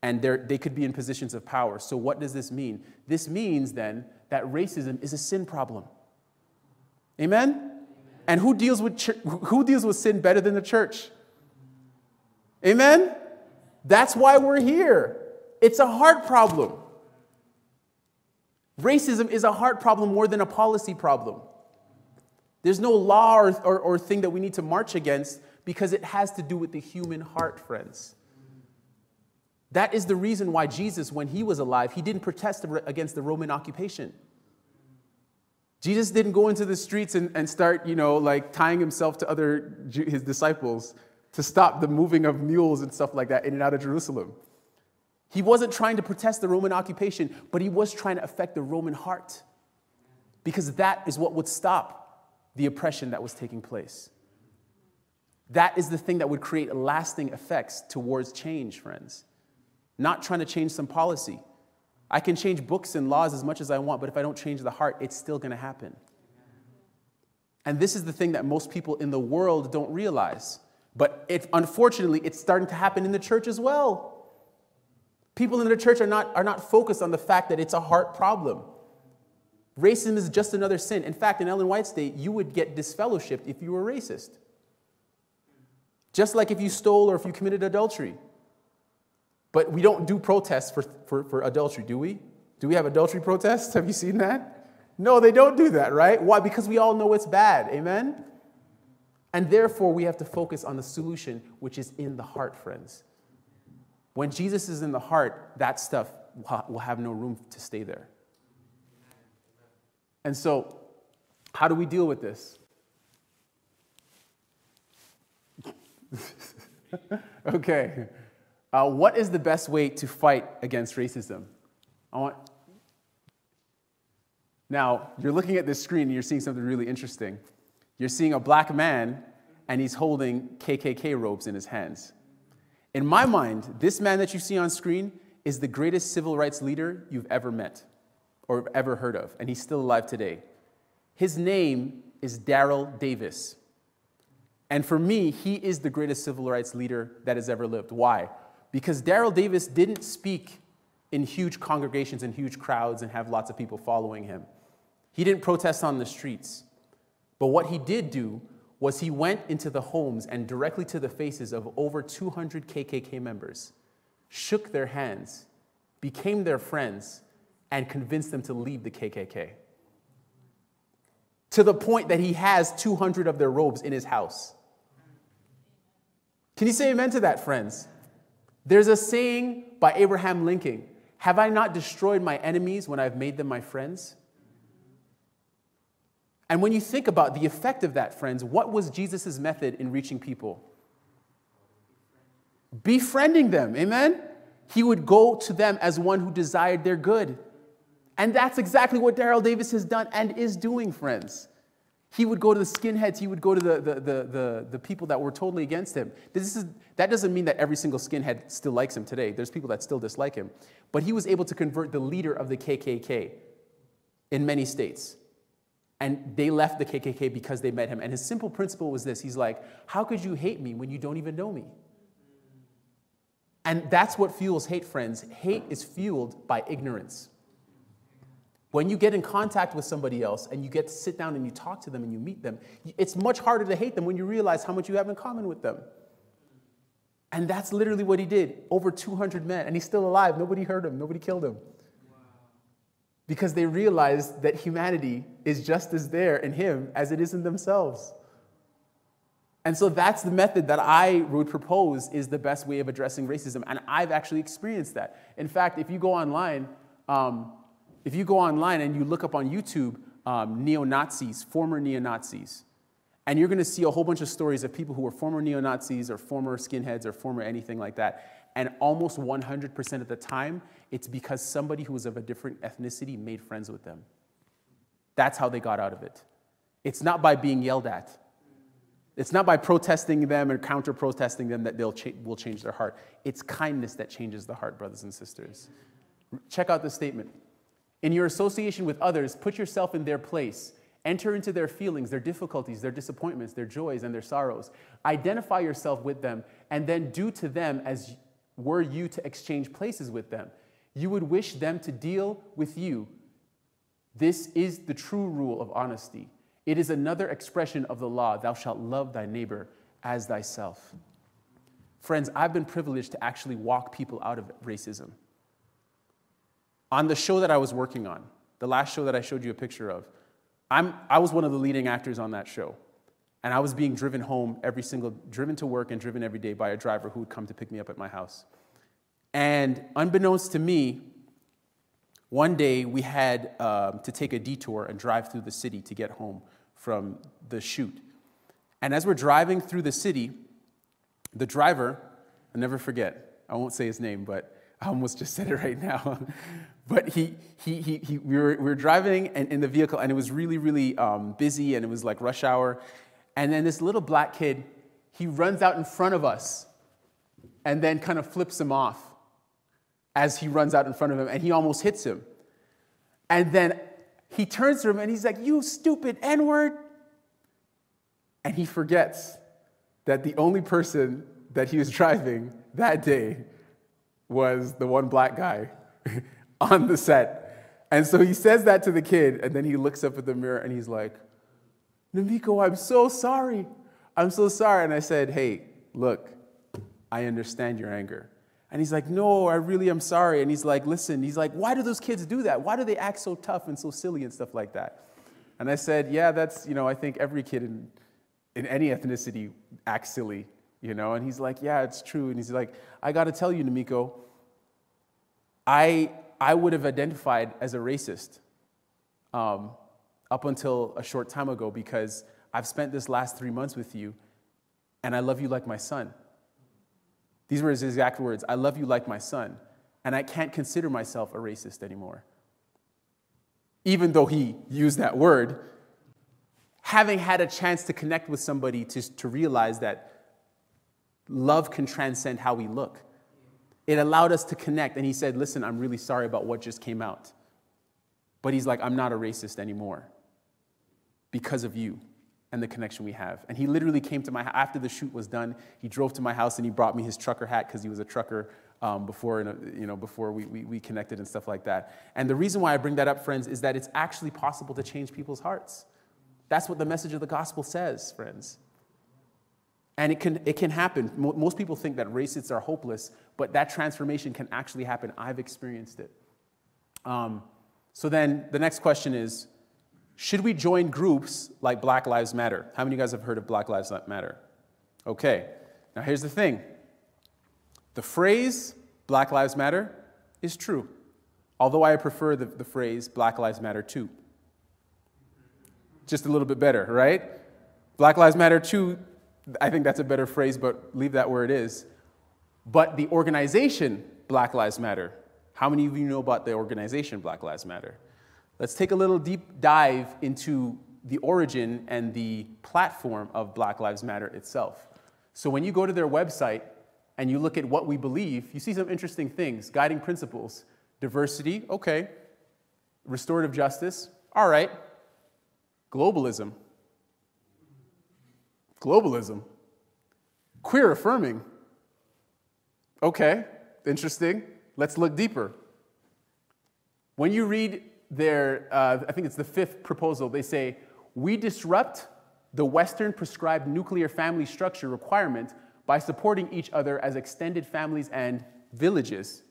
And they could be in positions of power. So, what does this mean? This means then that racism is a sin problem. Amen? And who deals with, who deals with sin better than the church? Amen? That's why we're here. It's a heart problem. Racism is a heart problem more than a policy problem. There's no law or, or, or, thing that we need to march against because it has to do with the human heart, friends. That is the reason why Jesus, when he was alive, he didn't protest against the Roman occupation. Jesus didn't go into the streets and, and start, you know, like tying himself to other his disciples to stop the moving of mules and stuff like that in and out of Jerusalem. He wasn't trying to protest the Roman occupation, but he was trying to affect the Roman heart because that is what would stop the oppression that was taking place. That is the thing that would create lasting effects towards change, friends. Not trying to change some policy. I can change books and laws as much as I want, but if I don't change the heart, it's still going to happen. And this is the thing that most people in the world don't realize. But it, unfortunately, it's starting to happen in the church as well. People in the church are not, are not focused on the fact that it's a heart problem. Racism is just another sin. In fact, in Ellen White's day, you would get disfellowshipped if you were racist. Just like if you stole or if you committed adultery. But we don't do protests for, for, for adultery, do we? Do we have adultery protests? Have you seen that? No, they don't do that, right? Why? Because we all know it's bad. Amen? And therefore, we have to focus on the solution, which is in the heart, friends. When Jesus is in the heart, that stuff will have no room to stay there. And so, how do we deal with this? okay. Uh, what is the best way to fight against racism? I want. Now, you're looking at this screen and you're seeing something really interesting. You're seeing a black man and he's holding KKK robes in his hands. In my mind, this man that you see on screen is the greatest civil rights leader you've ever met or ever heard of, and he's still alive today. His name is Daryl Davis. And for me, he is the greatest civil rights leader that has ever lived. Why? Because Daryl Davis didn't speak in huge congregations and huge crowds and have lots of people following him. He didn't protest on the streets. But what he did do was he went into the homes and directly to the faces of over 200 KKK members, shook their hands, became their friends, and convinced them to leave the KKK. To the point that he has 200 of their robes in his house. Can you say amen to that, friends? There's a saying by Abraham Lincoln Have I not destroyed my enemies when I've made them my friends? And when you think about the effect of that, friends, what was Jesus' method in reaching people? Befriending them, amen? He would go to them as one who desired their good. And that's exactly what Daryl Davis has done and is doing, friends. He would go to the skinheads, he would go to the, the, the, the, the people that were totally against him. This is, that doesn't mean that every single skinhead still likes him today. There's people that still dislike him. But he was able to convert the leader of the KKK in many states. And they left the KKK because they met him. And his simple principle was this He's like, How could you hate me when you don't even know me? And that's what fuels hate, friends. Hate is fueled by ignorance. When you get in contact with somebody else and you get to sit down and you talk to them and you meet them, it's much harder to hate them when you realize how much you have in common with them. And that's literally what he did. Over 200 men, and he's still alive. Nobody hurt him, nobody killed him. Because they realized that humanity is just as there in him as it is in themselves. And so that's the method that I would propose is the best way of addressing racism. And I've actually experienced that. In fact, if you go online, um, if you go online and you look up on YouTube um, neo Nazis, former neo Nazis, and you're going to see a whole bunch of stories of people who were former neo Nazis or former skinheads or former anything like that. And almost 100% of the time, it's because somebody who was of a different ethnicity made friends with them. That's how they got out of it. It's not by being yelled at. It's not by protesting them or counter protesting them that they'll cha- will change their heart. It's kindness that changes the heart, brothers and sisters. Check out this statement. In your association with others, put yourself in their place. Enter into their feelings, their difficulties, their disappointments, their joys, and their sorrows. Identify yourself with them, and then do to them as were you to exchange places with them. You would wish them to deal with you. This is the true rule of honesty. It is another expression of the law thou shalt love thy neighbor as thyself. Friends, I've been privileged to actually walk people out of racism. On the show that I was working on, the last show that I showed you a picture of, I'm, I was one of the leading actors on that show. And I was being driven home every single, driven to work and driven every day by a driver who would come to pick me up at my house. And unbeknownst to me, one day we had um, to take a detour and drive through the city to get home from the shoot. And as we're driving through the city, the driver, I'll never forget, I won't say his name, but I almost just said it right now. but he, he, he, he, we, were, we were driving in the vehicle, and it was really, really um, busy, and it was like rush hour. And then this little black kid, he runs out in front of us and then kind of flips him off as he runs out in front of him, and he almost hits him. And then he turns to him and he's like, You stupid N word. And he forgets that the only person that he was driving that day was the one black guy on the set. And so he says that to the kid, and then he looks up at the mirror and he's like, Nwamiko, I'm so sorry. I'm so sorry. And I said, Hey, look, I understand your anger. And he's like, No, I really am sorry. And he's like, Listen, he's like, Why do those kids do that? Why do they act so tough and so silly and stuff like that? And I said, Yeah, that's, you know, I think every kid in, in any ethnicity acts silly, you know? And he's like, Yeah, it's true. And he's like, I got to tell you, Nwamiko, I, I would have identified as a racist um, up until a short time ago because I've spent this last three months with you and I love you like my son. These were his exact words I love you like my son, and I can't consider myself a racist anymore. Even though he used that word, having had a chance to connect with somebody to, to realize that love can transcend how we look, it allowed us to connect. And he said, Listen, I'm really sorry about what just came out. But he's like, I'm not a racist anymore because of you and the connection we have. And he literally came to my after the shoot was done. He drove to my house and he brought me his trucker hat because he was a trucker um, before you know before we, we, we connected and stuff like that. And the reason why I bring that up, friends, is that it's actually possible to change people's hearts. That's what the message of the gospel says, friends. And it can, it can happen. Most people think that racists are hopeless, but that transformation can actually happen. I've experienced it. Um, so then the next question is should we join groups like Black Lives Matter? How many of you guys have heard of Black Lives Matter? Okay, now here's the thing the phrase Black Lives Matter is true, although I prefer the, the phrase Black Lives Matter too. Just a little bit better, right? Black Lives Matter too, I think that's a better phrase, but leave that where it is. But the organization Black Lives Matter, how many of you know about the organization Black Lives Matter? Let's take a little deep dive into the origin and the platform of Black Lives Matter itself. So when you go to their website and you look at what we believe, you see some interesting things. Guiding principles, diversity, okay. Restorative justice, all right. Globalism, globalism. Queer affirming, okay, interesting. Let's look deeper. When you read their, uh, I think it's the fifth proposal, they say, we disrupt the Western prescribed nuclear family structure requirement by supporting each other as extended families and villages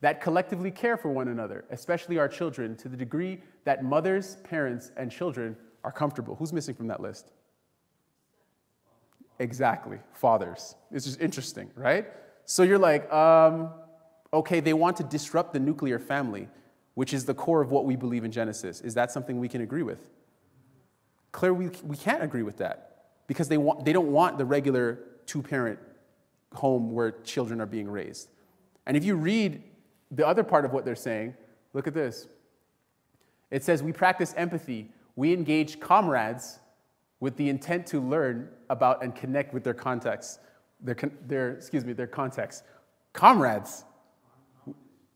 that collectively care for one another, especially our children, to the degree that mothers, parents, and children are comfortable. Who's missing from that list? Exactly, fathers. It's just interesting, right? So you're like, um, okay, they want to disrupt the nuclear family which is the core of what we believe in Genesis. Is that something we can agree with? Clearly, we, we can't agree with that because they, want, they don't want the regular two parent home where children are being raised. And if you read the other part of what they're saying, look at this. It says, We practice empathy, we engage comrades with the intent to learn about and connect with their context. Their, their, excuse me, their context. Comrades.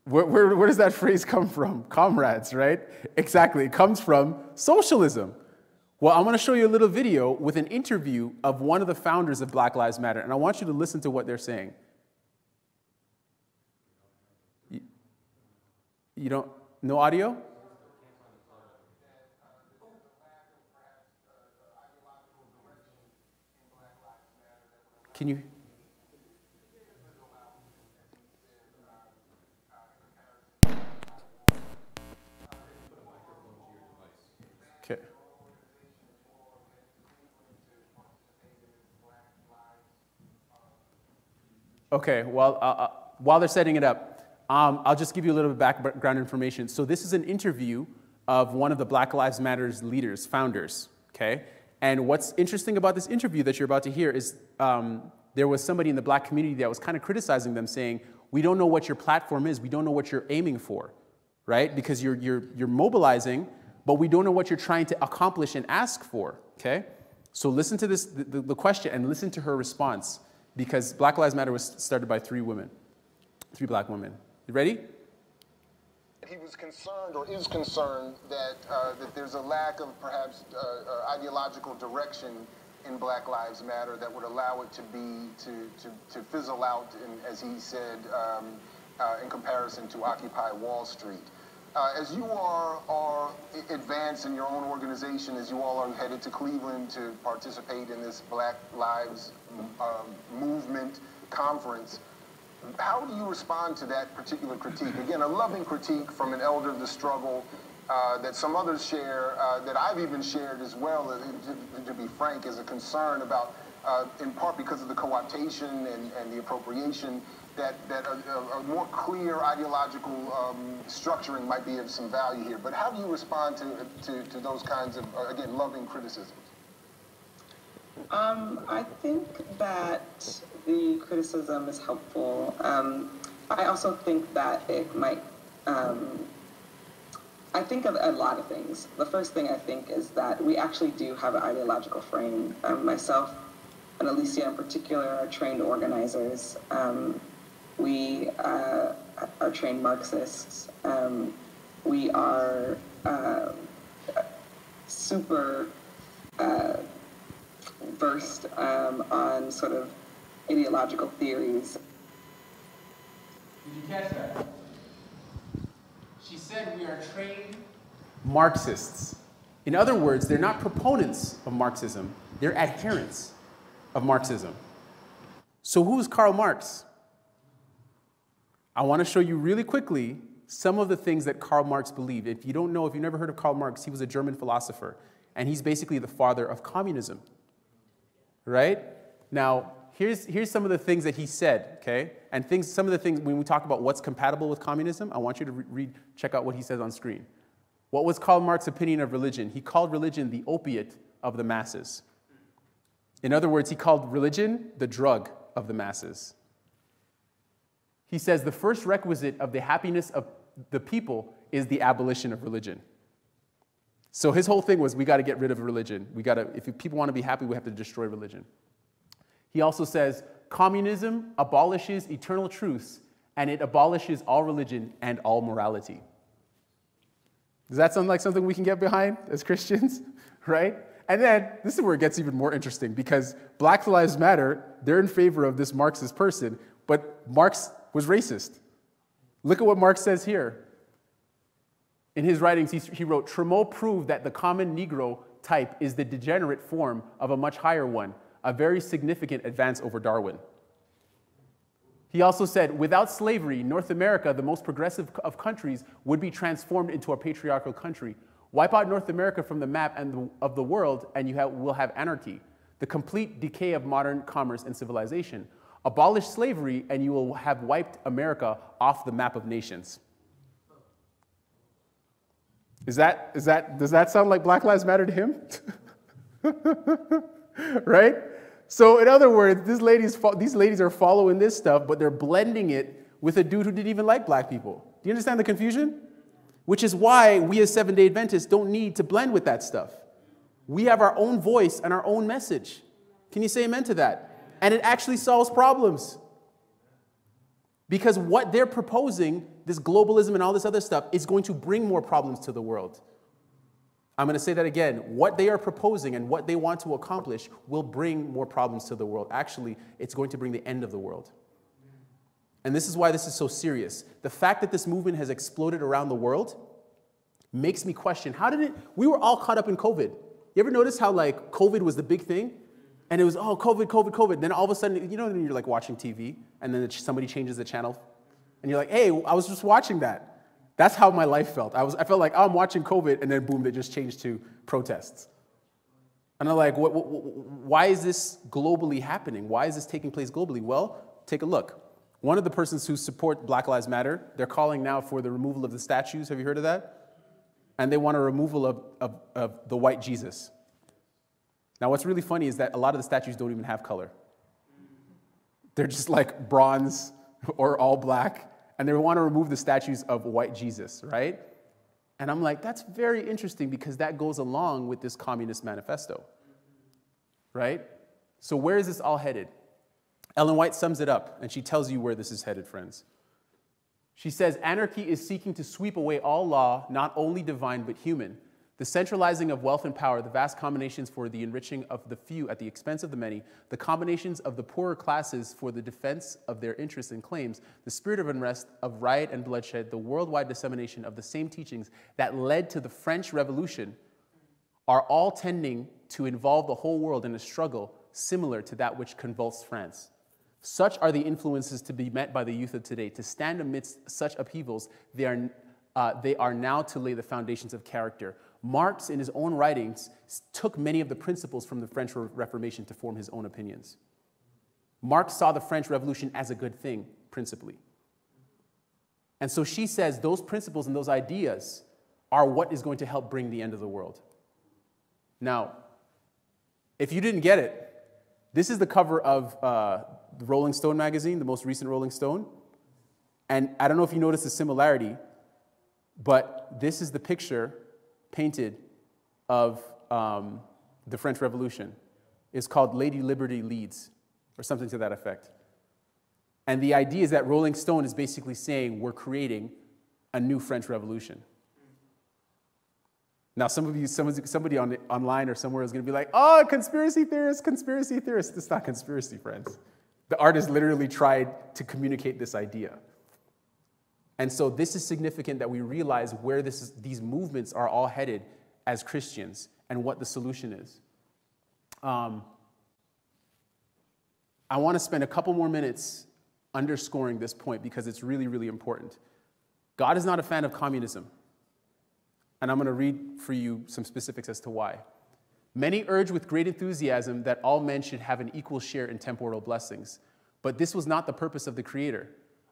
Where, where, where, does that phrase come from? Comrades, right? Exactly. It comes from socialism. Well, I'm going to show you a little video with an interview of one of the founders of Black Lives Matter, and I want you to listen to what they're saying. You, you don't, no audio? Can you? Okay, well, uh, uh, while they're setting it up, um, I'll just give you a little bit of background information. So this is an interview of one of the Black Lives Matters leaders, founders, okay? And what's interesting about this interview that you're about to hear is um, there was somebody in the black community that was kind of criticizing them saying, we don't know what your platform is, we don't know what you're aiming for, right? Because you're, you're, you're mobilizing, but we don't know what you're trying to accomplish and ask for, okay? So listen to this, the, the question, and listen to her response, because Black Lives Matter was started by three women, three black women. You ready?
He was concerned or is concerned that, uh, that there's a lack of perhaps uh, uh, ideological direction in Black Lives Matter that would allow it to be, to, to, to fizzle out, in, as he said, um, uh, in comparison to Occupy Wall Street. Uh, as you are, are advanced in your own organization, as you all are headed to Cleveland to participate in this Black Lives um, Movement conference, how do you respond to that particular critique? Again, a loving critique from an elder of the struggle uh, that some others share, uh, that I've even shared as well, uh, to, to, be frank, is a concern about, uh, in part because of the co-optation and, and the appropriation, that, that a, a, more clear ideological um, structuring might be of some value here. But how do you respond to, to, to those kinds of, uh, again, loving criticisms?
Um, I think that the criticism is helpful. Um, I also think that it might, um, I think of a lot of things. The first thing I think is that we actually do have an ideological frame. Um, myself and Alicia in particular are trained organizers. Um, we uh, are trained Marxists. Um, we are uh, super uh, versed um, on sort of ideological theories.
Did you catch that? She said we are trained Marxists. In other words, they're not proponents of Marxism, they're adherents of Marxism. So, who's Karl Marx? I want to show you really quickly some of the things that Karl Marx believed. If you don't know, if you've never heard of Karl Marx, he was a German philosopher, and he's basically the father of communism. Right? Now, here's, here's some of the things that he said, okay? And things, some of the things, when we talk about what's compatible with communism, I want you to read, check out what he says on screen. What was Karl Marx's opinion of religion? He called religion the opiate of the masses. In other words, he called religion the drug of the masses. He says the first requisite of the happiness of the people is the abolition of religion. So his whole thing was we got to get rid of religion. We got to if people want to be happy, we have to destroy religion. He also says communism abolishes eternal truths and it abolishes all religion and all morality. Does that sound like something we can get behind as Christians? right? And then this is where it gets even more interesting because Black Lives Matter, they're in favor of this Marxist person, but Marx was racist. Look at what Marx says here. In his writings, he, wrote Trémaux proved that the common Negro type is the degenerate form of a much higher one, a very significant advance over Darwin. He also said, without slavery, North America, the most progressive of countries, would be transformed into a patriarchal country. Wipe out North America from the map and the, of the world, and you have, will have anarchy, the complete decay of modern commerce and civilization. Abolish slavery, and you will have wiped America off the map of nations. Is that, is that, does that sound like Black Lives Matter to him? right? So, in other words, these ladies, these ladies are following this stuff, but they're blending it with a dude who didn't even like black people. Do you understand the confusion? Which is why we as Seven day Adventists don't need to blend with that stuff. We have our own voice and our own message. Can you say amen to that? and it actually solves problems. Because what they're proposing, this globalism and all this other stuff, is going to bring more problems to the world. I'm going to say that again. What they are proposing and what they want to accomplish will bring more problems to the world. Actually, it's going to bring the end of the world. And this is why this is so serious. The fact that this movement has exploded around the world makes me question how did it? We were all caught up in COVID. You ever notice how, like, COVID was the big thing? And it was, oh, COVID, COVID, COVID. Then all of a sudden, you know, when you're like watching TV and then somebody changes the channel and you're like, hey, I was just watching that. That's how my life felt. I, was, I felt like, oh, I'm watching COVID, and then boom, they just changed to protests. And I'm like, what, what, why is this globally happening? Why is this taking place globally? Well, take a look. One of the persons who support Black Lives Matter, they're calling now for the removal of the statues. Have you heard of that? And they want a removal of, of, of the white Jesus. Now, what's really funny is that a lot of the statues don't even have color. They're just like bronze or all black, and they want to remove the statues of white Jesus, right? And I'm like, that's very interesting because that goes along with this Communist Manifesto, right? So, where is this all headed? Ellen White sums it up, and she tells you where this is headed, friends. She says, Anarchy is seeking to sweep away all law, not only divine but human. The centralizing of wealth and power, the vast combinations for the enriching of the few at the expense of the many, the combinations of the poorer classes for the defense of their interests and claims, the spirit of unrest, of riot and bloodshed, the worldwide dissemination of the same teachings that led to the French Revolution are all tending to involve the whole world in a struggle similar to that which convulsed France. Such are the influences to be met by the youth of today. To stand amidst such upheavals, they are, uh, they are now to lay the foundations of character. Marx, in his own writings, took many of the principles from the French Reformation to form his own opinions. Marx saw the French Revolution as a good thing, principally. And so she says those principles and those ideas are what is going to help bring the end of the world. Now, if you didn't get it, this is the cover of uh, Rolling Stone magazine, the most recent Rolling Stone. And I don't know if you noticed the similarity, but this is the picture painted of um, the French Revolution. It's called Lady Liberty Leads, or something to that effect. And the idea is that Rolling Stone is basically saying we're creating a new French Revolution. Now, some of you, somebody on, online or somewhere is going to be like, oh, conspiracy theorists, conspiracy theorists. It's not conspiracy, friends. The artist literally tried to communicate this idea. And so, this is significant that we realize where these movements are all headed as Christians and what the solution is. Um, I want to spend a couple more minutes underscoring this point because it's really, really important. God is not a fan of communism. And I'm going to read for you some specifics as to why. Many urge with great enthusiasm that all men should have an equal share in temporal blessings. But this was not the purpose of the Creator.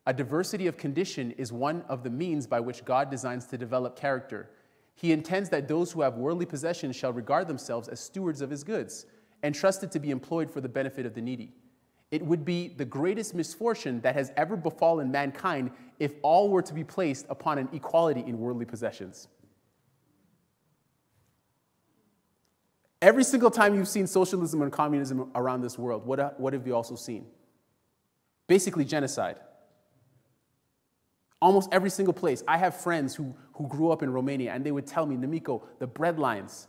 A diversity of condition is one of the means by which God designs to develop character. He intends that those who have worldly possessions shall regard themselves as stewards of his goods, entrusted to be employed for the benefit of the needy. It would be the greatest misfortune that has ever befallen mankind if all were to be placed upon an equality in worldly possessions. Every single time you've seen socialism and communism around this world, what, what have you also seen? Basically, genocide. Almost every single place. I have friends who, who grew up in Romania and they would tell me, Nwamiko, the bread lines,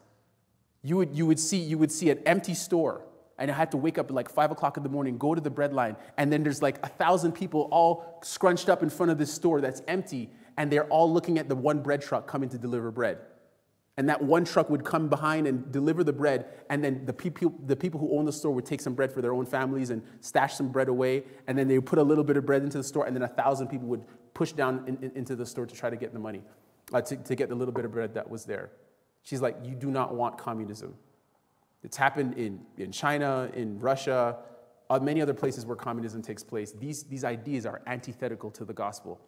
you would, you, would see, you would see an empty store and I had to wake up at like five o'clock in the morning, go to the bread line, and then there's like a thousand people all scrunched up in front of this store that's empty, and they're all looking at the one bread truck coming to deliver bread. And that one truck would come behind and deliver the bread, and then the people, the people who own the store would take some bread for their own families and stash some bread away, and then they would put a little bit of bread into the store, and then a thousand people would push down in, in, into the store to try to get the money, uh, to, to get the little bit of bread that was there. She's like, You do not want communism. It's happened in, in China, in Russia, uh, many other places where communism takes place. These, these ideas are antithetical to the gospel.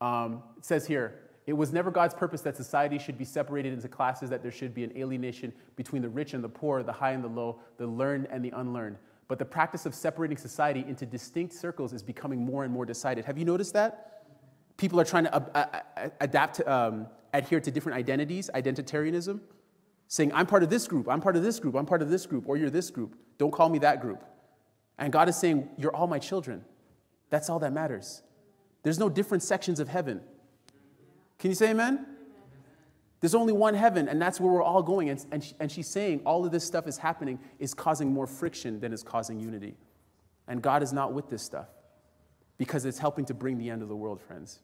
Um, it says here, it was never God's purpose that society should be separated into classes, that there should be an alienation between the rich and the poor, the high and the low, the learned and the unlearned. But the practice of separating society into distinct circles is becoming more and more decided. Have you noticed that? People are trying to uh, uh, adapt, to, um, adhere to different identities, identitarianism, saying, I'm part of this group, I'm part of this group, I'm part of this group, or you're this group. Don't call me that group. And God is saying, You're all my children. That's all that matters. There's no different sections of heaven. Can you say amen? There's only one heaven, and that's where we're all going. And, and, she, and she's saying all of this stuff is happening, is causing more friction than is causing unity. And God is not with this stuff because it's helping to bring the end of the world, friends.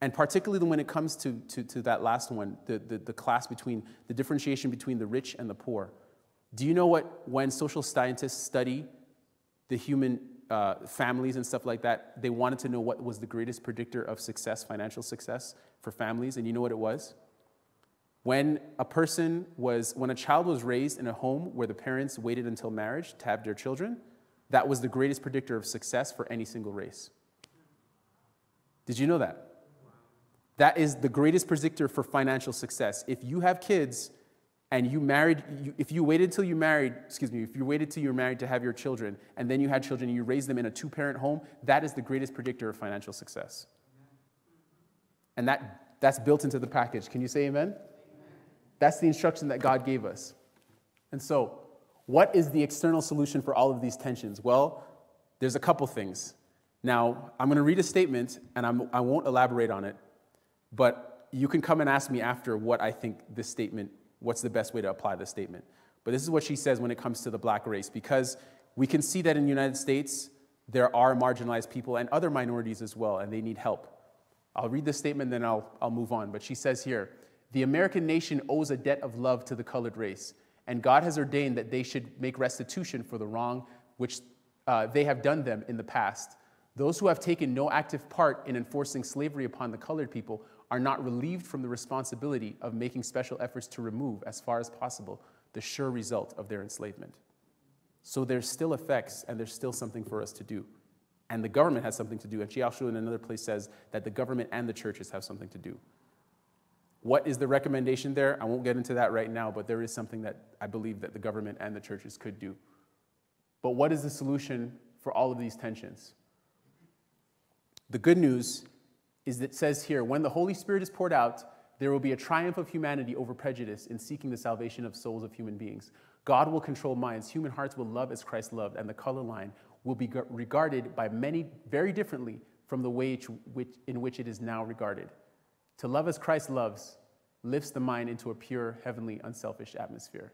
And particularly when it comes to, to, to that last one, the, the, the class between the differentiation between the rich and the poor. Do you know what, when social scientists study the human uh, families and stuff like that, they wanted to know what was the greatest predictor of success, financial success for families, and you know what it was? When a person was, when a child was raised in a home where the parents waited until marriage to have their children, that was the greatest predictor of success for any single race. Did you know that? That is the greatest predictor for financial success. If you have kids and you married, you, if you waited till you married, excuse me, if you waited till you were married to have your children, and then you had children and you raised them in a two parent home, that is the greatest predictor of financial success. And that, that's built into the package. Can you say amen? That's the instruction that God gave us. And so, what is the external solution for all of these tensions? Well, there's a couple things. Now, I'm going to read a statement, and I'm, I won't elaborate on it, but you can come and ask me after what I think this statement what's the best way to apply this statement. But this is what she says when it comes to the black race, because we can see that in the United States, there are marginalized people and other minorities as well, and they need help. I'll read this statement, then I'll, I'll move on. But she says here The American nation owes a debt of love to the colored race, and God has ordained that they should make restitution for the wrong which uh, they have done them in the past. Those who have taken no active part in enforcing slavery upon the colored people are not relieved from the responsibility of making special efforts to remove, as far as possible, the sure result of their enslavement. So there's still effects and there's still something for us to do. And the government has something to do. And she also, in another place, says that the government and the churches have something to do. What is the recommendation there? I won't get into that right now, but there is something that I believe that the government and the churches could do. But what is the solution for all of these tensions? The good news is that says here, when the Holy Spirit is poured out, there will be a triumph of humanity over prejudice in seeking the salvation of souls of human beings. God will control minds, human hearts will love as Christ loved, and the color line will be regarded by many very differently from the way in which it is now regarded. To love as Christ loves lifts the mind into a pure, heavenly, unselfish atmosphere.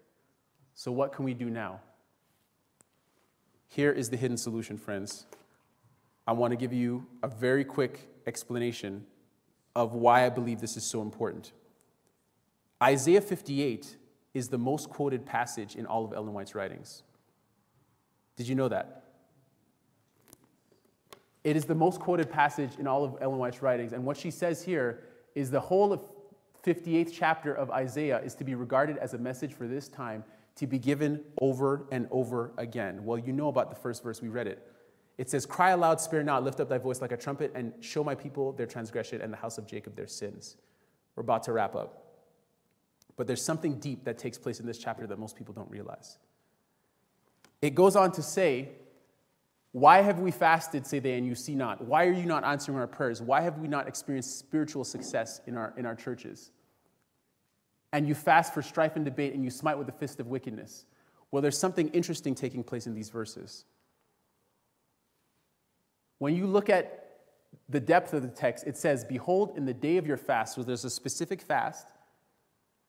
So, what can we do now? Here is the hidden solution, friends. I want to give you a very quick explanation of why I believe this is so important. Isaiah 58 is the most quoted passage in all of Ellen White's writings. Did you know that? It is the most quoted passage in all of Ellen White's writings. And what she says here is the whole of 58th chapter of Isaiah is to be regarded as a message for this time to be given over and over again. Well, you know about the first verse, we read it. It says, Cry aloud, spare not, lift up thy voice like a trumpet, and show my people their transgression and the house of Jacob their sins. We're about to wrap up. But there's something deep that takes place in this chapter that most people don't realize. It goes on to say, Why have we fasted, say they, and you see not? Why are you not answering our prayers? Why have we not experienced spiritual success in our, in our churches? And you fast for strife and debate, and you smite with the fist of wickedness. Well, there's something interesting taking place in these verses. When you look at the depth of the text, it says, Behold, in the day of your fast. So there's a specific fast.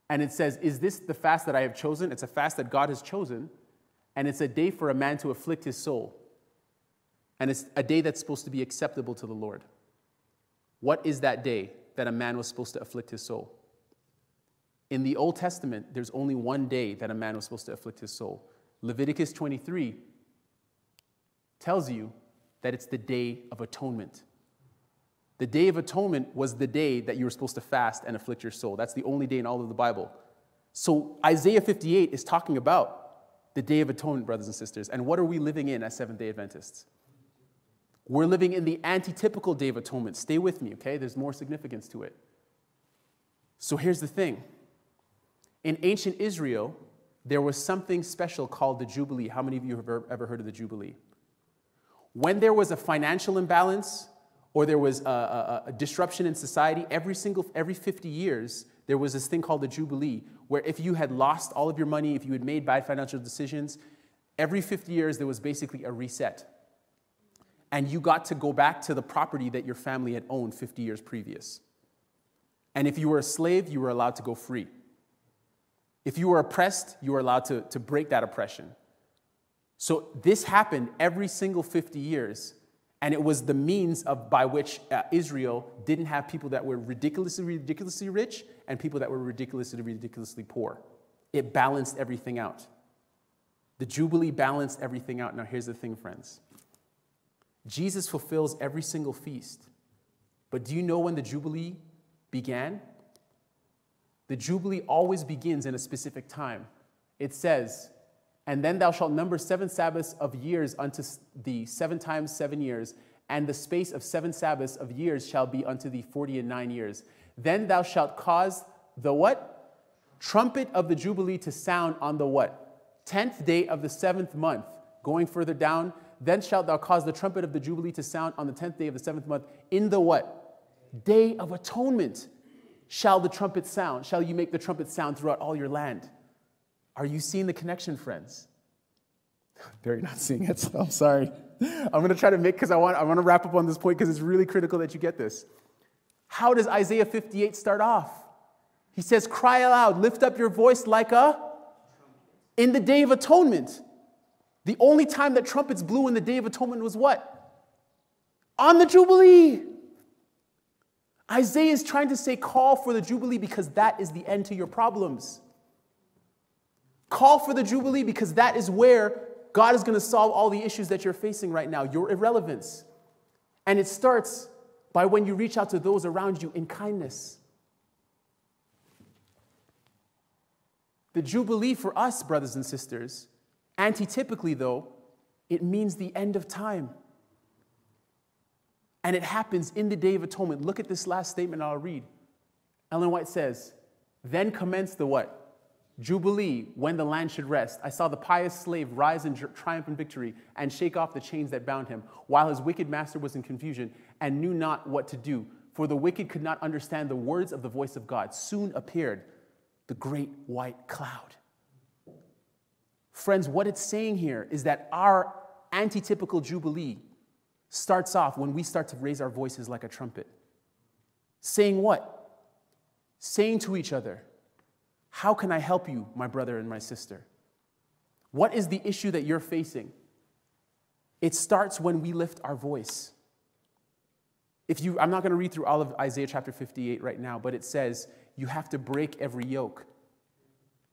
And it says, Is this the fast that I have chosen? It's a fast that God has chosen. And it's a day for a man to afflict his soul. And it's a day that's supposed to be acceptable to the Lord. What is that day that a man was supposed to afflict his soul? In the Old Testament, there's only one day that a man was supposed to afflict his soul. Leviticus 23 tells you that it's the Day of Atonement. The Day of Atonement was the day that you were supposed to fast and afflict your soul. That's the only day in all of the Bible. So Isaiah 58 is talking about the Day of Atonement, brothers and sisters. And what are we living in as Seventh day Adventists? We're living in the antitypical Day of Atonement. Stay with me, okay? There's more significance to it. So here's the thing in ancient Israel, there was something special called the Jubilee. How many of you have ever heard of the Jubilee? when there was a financial imbalance or there was a, a, a, disruption in society, every single every 50 years, there was this thing called the Jubilee, where if you had lost all of your money, if you had made bad financial decisions, every 50 years there was basically a reset. And you got to go back to the property that your family had owned 50 years previous. And if you were a slave, you were allowed to go free. If you were oppressed, you were allowed to, to break that oppression. So this happened every single 50 years, and it was the means of by which uh, Israel didn't have people that were ridiculously, ridiculously rich and people that were ridiculously, ridiculously poor. It balanced everything out. The Jubilee balanced everything out. Now, here's the thing, friends Jesus fulfills every single feast. But do you know when the Jubilee began? The Jubilee always begins in a specific time. It says, and then thou shalt number seven Sabbaths of years unto thee, seven times seven years, and the space of seven Sabbaths of years shall be unto thee forty and nine years. Then thou shalt cause the what? trumpet of the Jubilee to sound on the what? Tenth day of the seventh month. Going further down, then shalt thou cause the trumpet of the Jubilee to sound on the tenth day of the seventh month in the what? Day of atonement shall the trumpet sound. Shall you make the trumpet sound throughout all your land? Are you seeing the connection, friends? Very not seeing it, so I'm sorry. I'm going to try to make, because I want, I want to wrap up on this point because it's really critical that you get this. How does Isaiah 58 start off? He says, Cry aloud, lift up your voice like a in the day of atonement. The only time that trumpets blew in the day of atonement was what? On the Jubilee. Isaiah is trying to say, Call for the Jubilee because that is the end to your problems. Call for the Jubilee because that is where God is going to solve all the issues that you're facing right now, your irrelevance. And it starts by when you reach out to those around you in kindness. The Jubilee for us, brothers and sisters, antitypically though, it means the end of time. And it happens in the Day of Atonement. Look at this last statement I'll read. Ellen White says, Then commence the what? Jubilee, when the land should rest. I saw the pious slave rise in triumph and victory and shake off the chains that bound him, while his wicked master was in confusion and knew not what to do. For the wicked could not understand the words of the voice of God. Soon appeared the great white cloud. Friends, what it's saying here is that our antitypical Jubilee starts off when we start to raise our voices like a trumpet. Saying what? Saying to each other, how can I help you, my brother and my sister? What is the issue that you're facing? It starts when we lift our voice. If you, I'm not going to read through all of Isaiah chapter 58 right now, but it says you have to break every yoke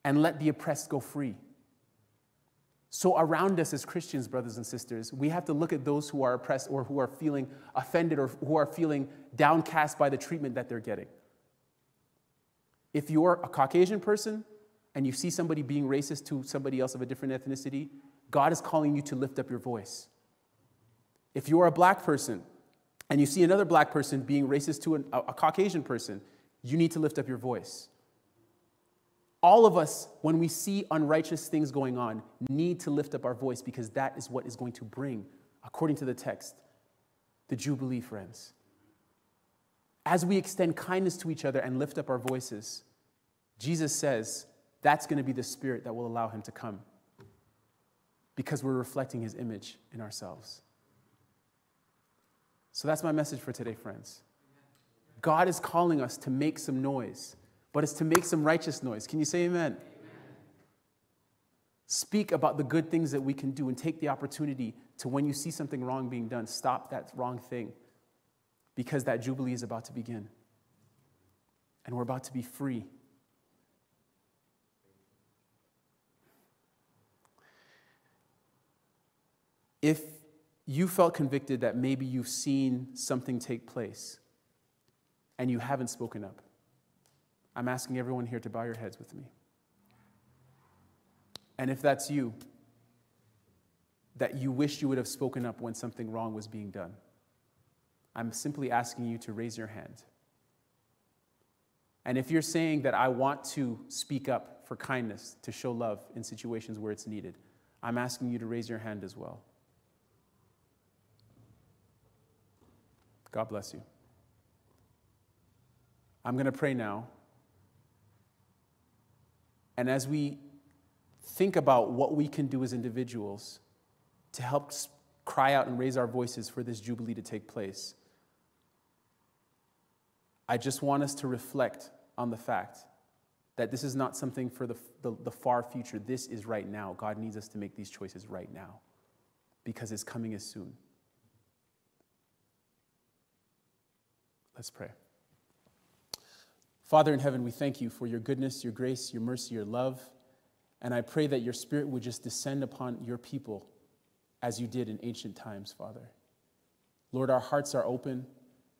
and let the oppressed go free. So, around us as Christians, brothers and sisters, we have to look at those who are oppressed or who are feeling offended or who are feeling downcast by the treatment that they're getting. If you're a Caucasian person and you see somebody being racist to somebody else of a different ethnicity, God is calling you to lift up your voice. If you're a black person and you see another black person being racist to an, a, a Caucasian person, you need to lift up your voice. All of us, when we see unrighteous things going on, need to lift up our voice because that is what is going to bring, according to the text, the Jubilee, friends. As we extend kindness to each other and lift up our voices, Jesus says that's going to be the spirit that will allow him to come because we're reflecting his image in ourselves. So that's my message for today, friends. God is calling us to make some noise, but it's to make some righteous noise. Can you say amen? amen? Speak about the good things that we can do and take the opportunity to, when you see something wrong being done, stop that wrong thing because that Jubilee is about to begin. And we're about to be free If you felt convicted that maybe you've seen something take place and you haven't spoken up, I'm asking everyone here to bow your heads with me. And if that's you, that you wish you would have spoken up when something wrong was being done, I'm simply asking you to raise your hand. And if you're saying that I want to speak up for kindness, to show love in situations where it's needed, I'm asking you to raise your hand as well. God bless you. I'm going to pray now. And as we think about what we can do as individuals to help cry out and raise our voices for this Jubilee to take place, I just want us to reflect on the fact that this is not something for the, the, the, far future. This is right now. God needs us to make these choices right now because His coming is soon. Let's pray. Father in heaven, we thank you for your goodness, your grace, your mercy, your love. And I pray that your spirit would just descend upon your people as you did in ancient times, Father. Lord, our hearts are open.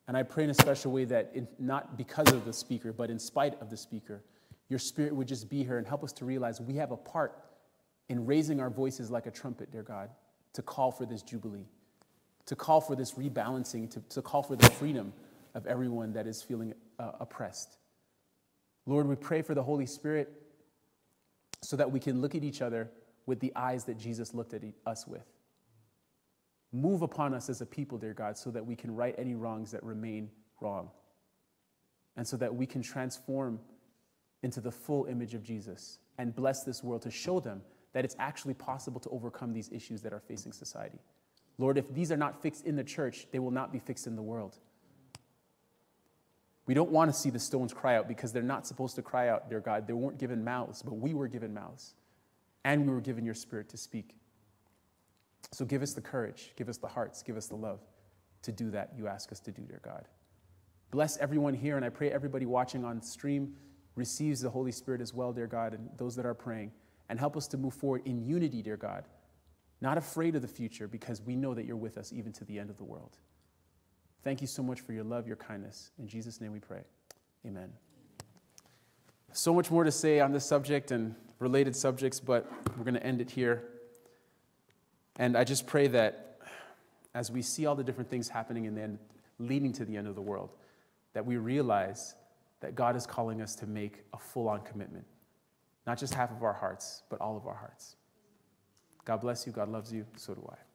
And I pray in a special way that, in, not because of the speaker, but in spite of the speaker, your spirit would just be here and help us to realize we have a part in raising our voices like a trumpet, dear God, to call for this jubilee, to call for this rebalancing, to, to call for the freedom of everyone that is feeling uh, oppressed. Lord, we pray for the Holy Spirit so that we can look at each other with the eyes that Jesus looked at us with. Move upon us as a people, dear God, so that we can right any wrongs that remain wrong. And so that we can transform into the full image of Jesus and bless this world to show them that it's actually possible to overcome these issues that are facing society. Lord, if these are not fixed in the church, they will not be fixed in the world. We don't want to see the stones cry out because they're not supposed to cry out, dear God. They weren't given mouths, but we were given mouths. And we were given your spirit to speak. So give us the courage, give us the hearts, give us the love to do that you ask us to do, dear God. Bless everyone here, and I pray everybody watching on stream receives the Holy Spirit as well, dear God, and those that are praying. And help us to move forward in unity, dear God, not afraid of the future because we know that you're with us even to the end of the world. Thank you so much for your love, your kindness. In Jesus' name we pray. Amen. So much more to say on this subject and related subjects, but we're going to end it here. And I just pray that as we see all the different things happening and then leading to the end of the world, that we realize that God is calling us to make a full on commitment. Not just half of our hearts, but all of our hearts. God bless you. God loves you. So do I.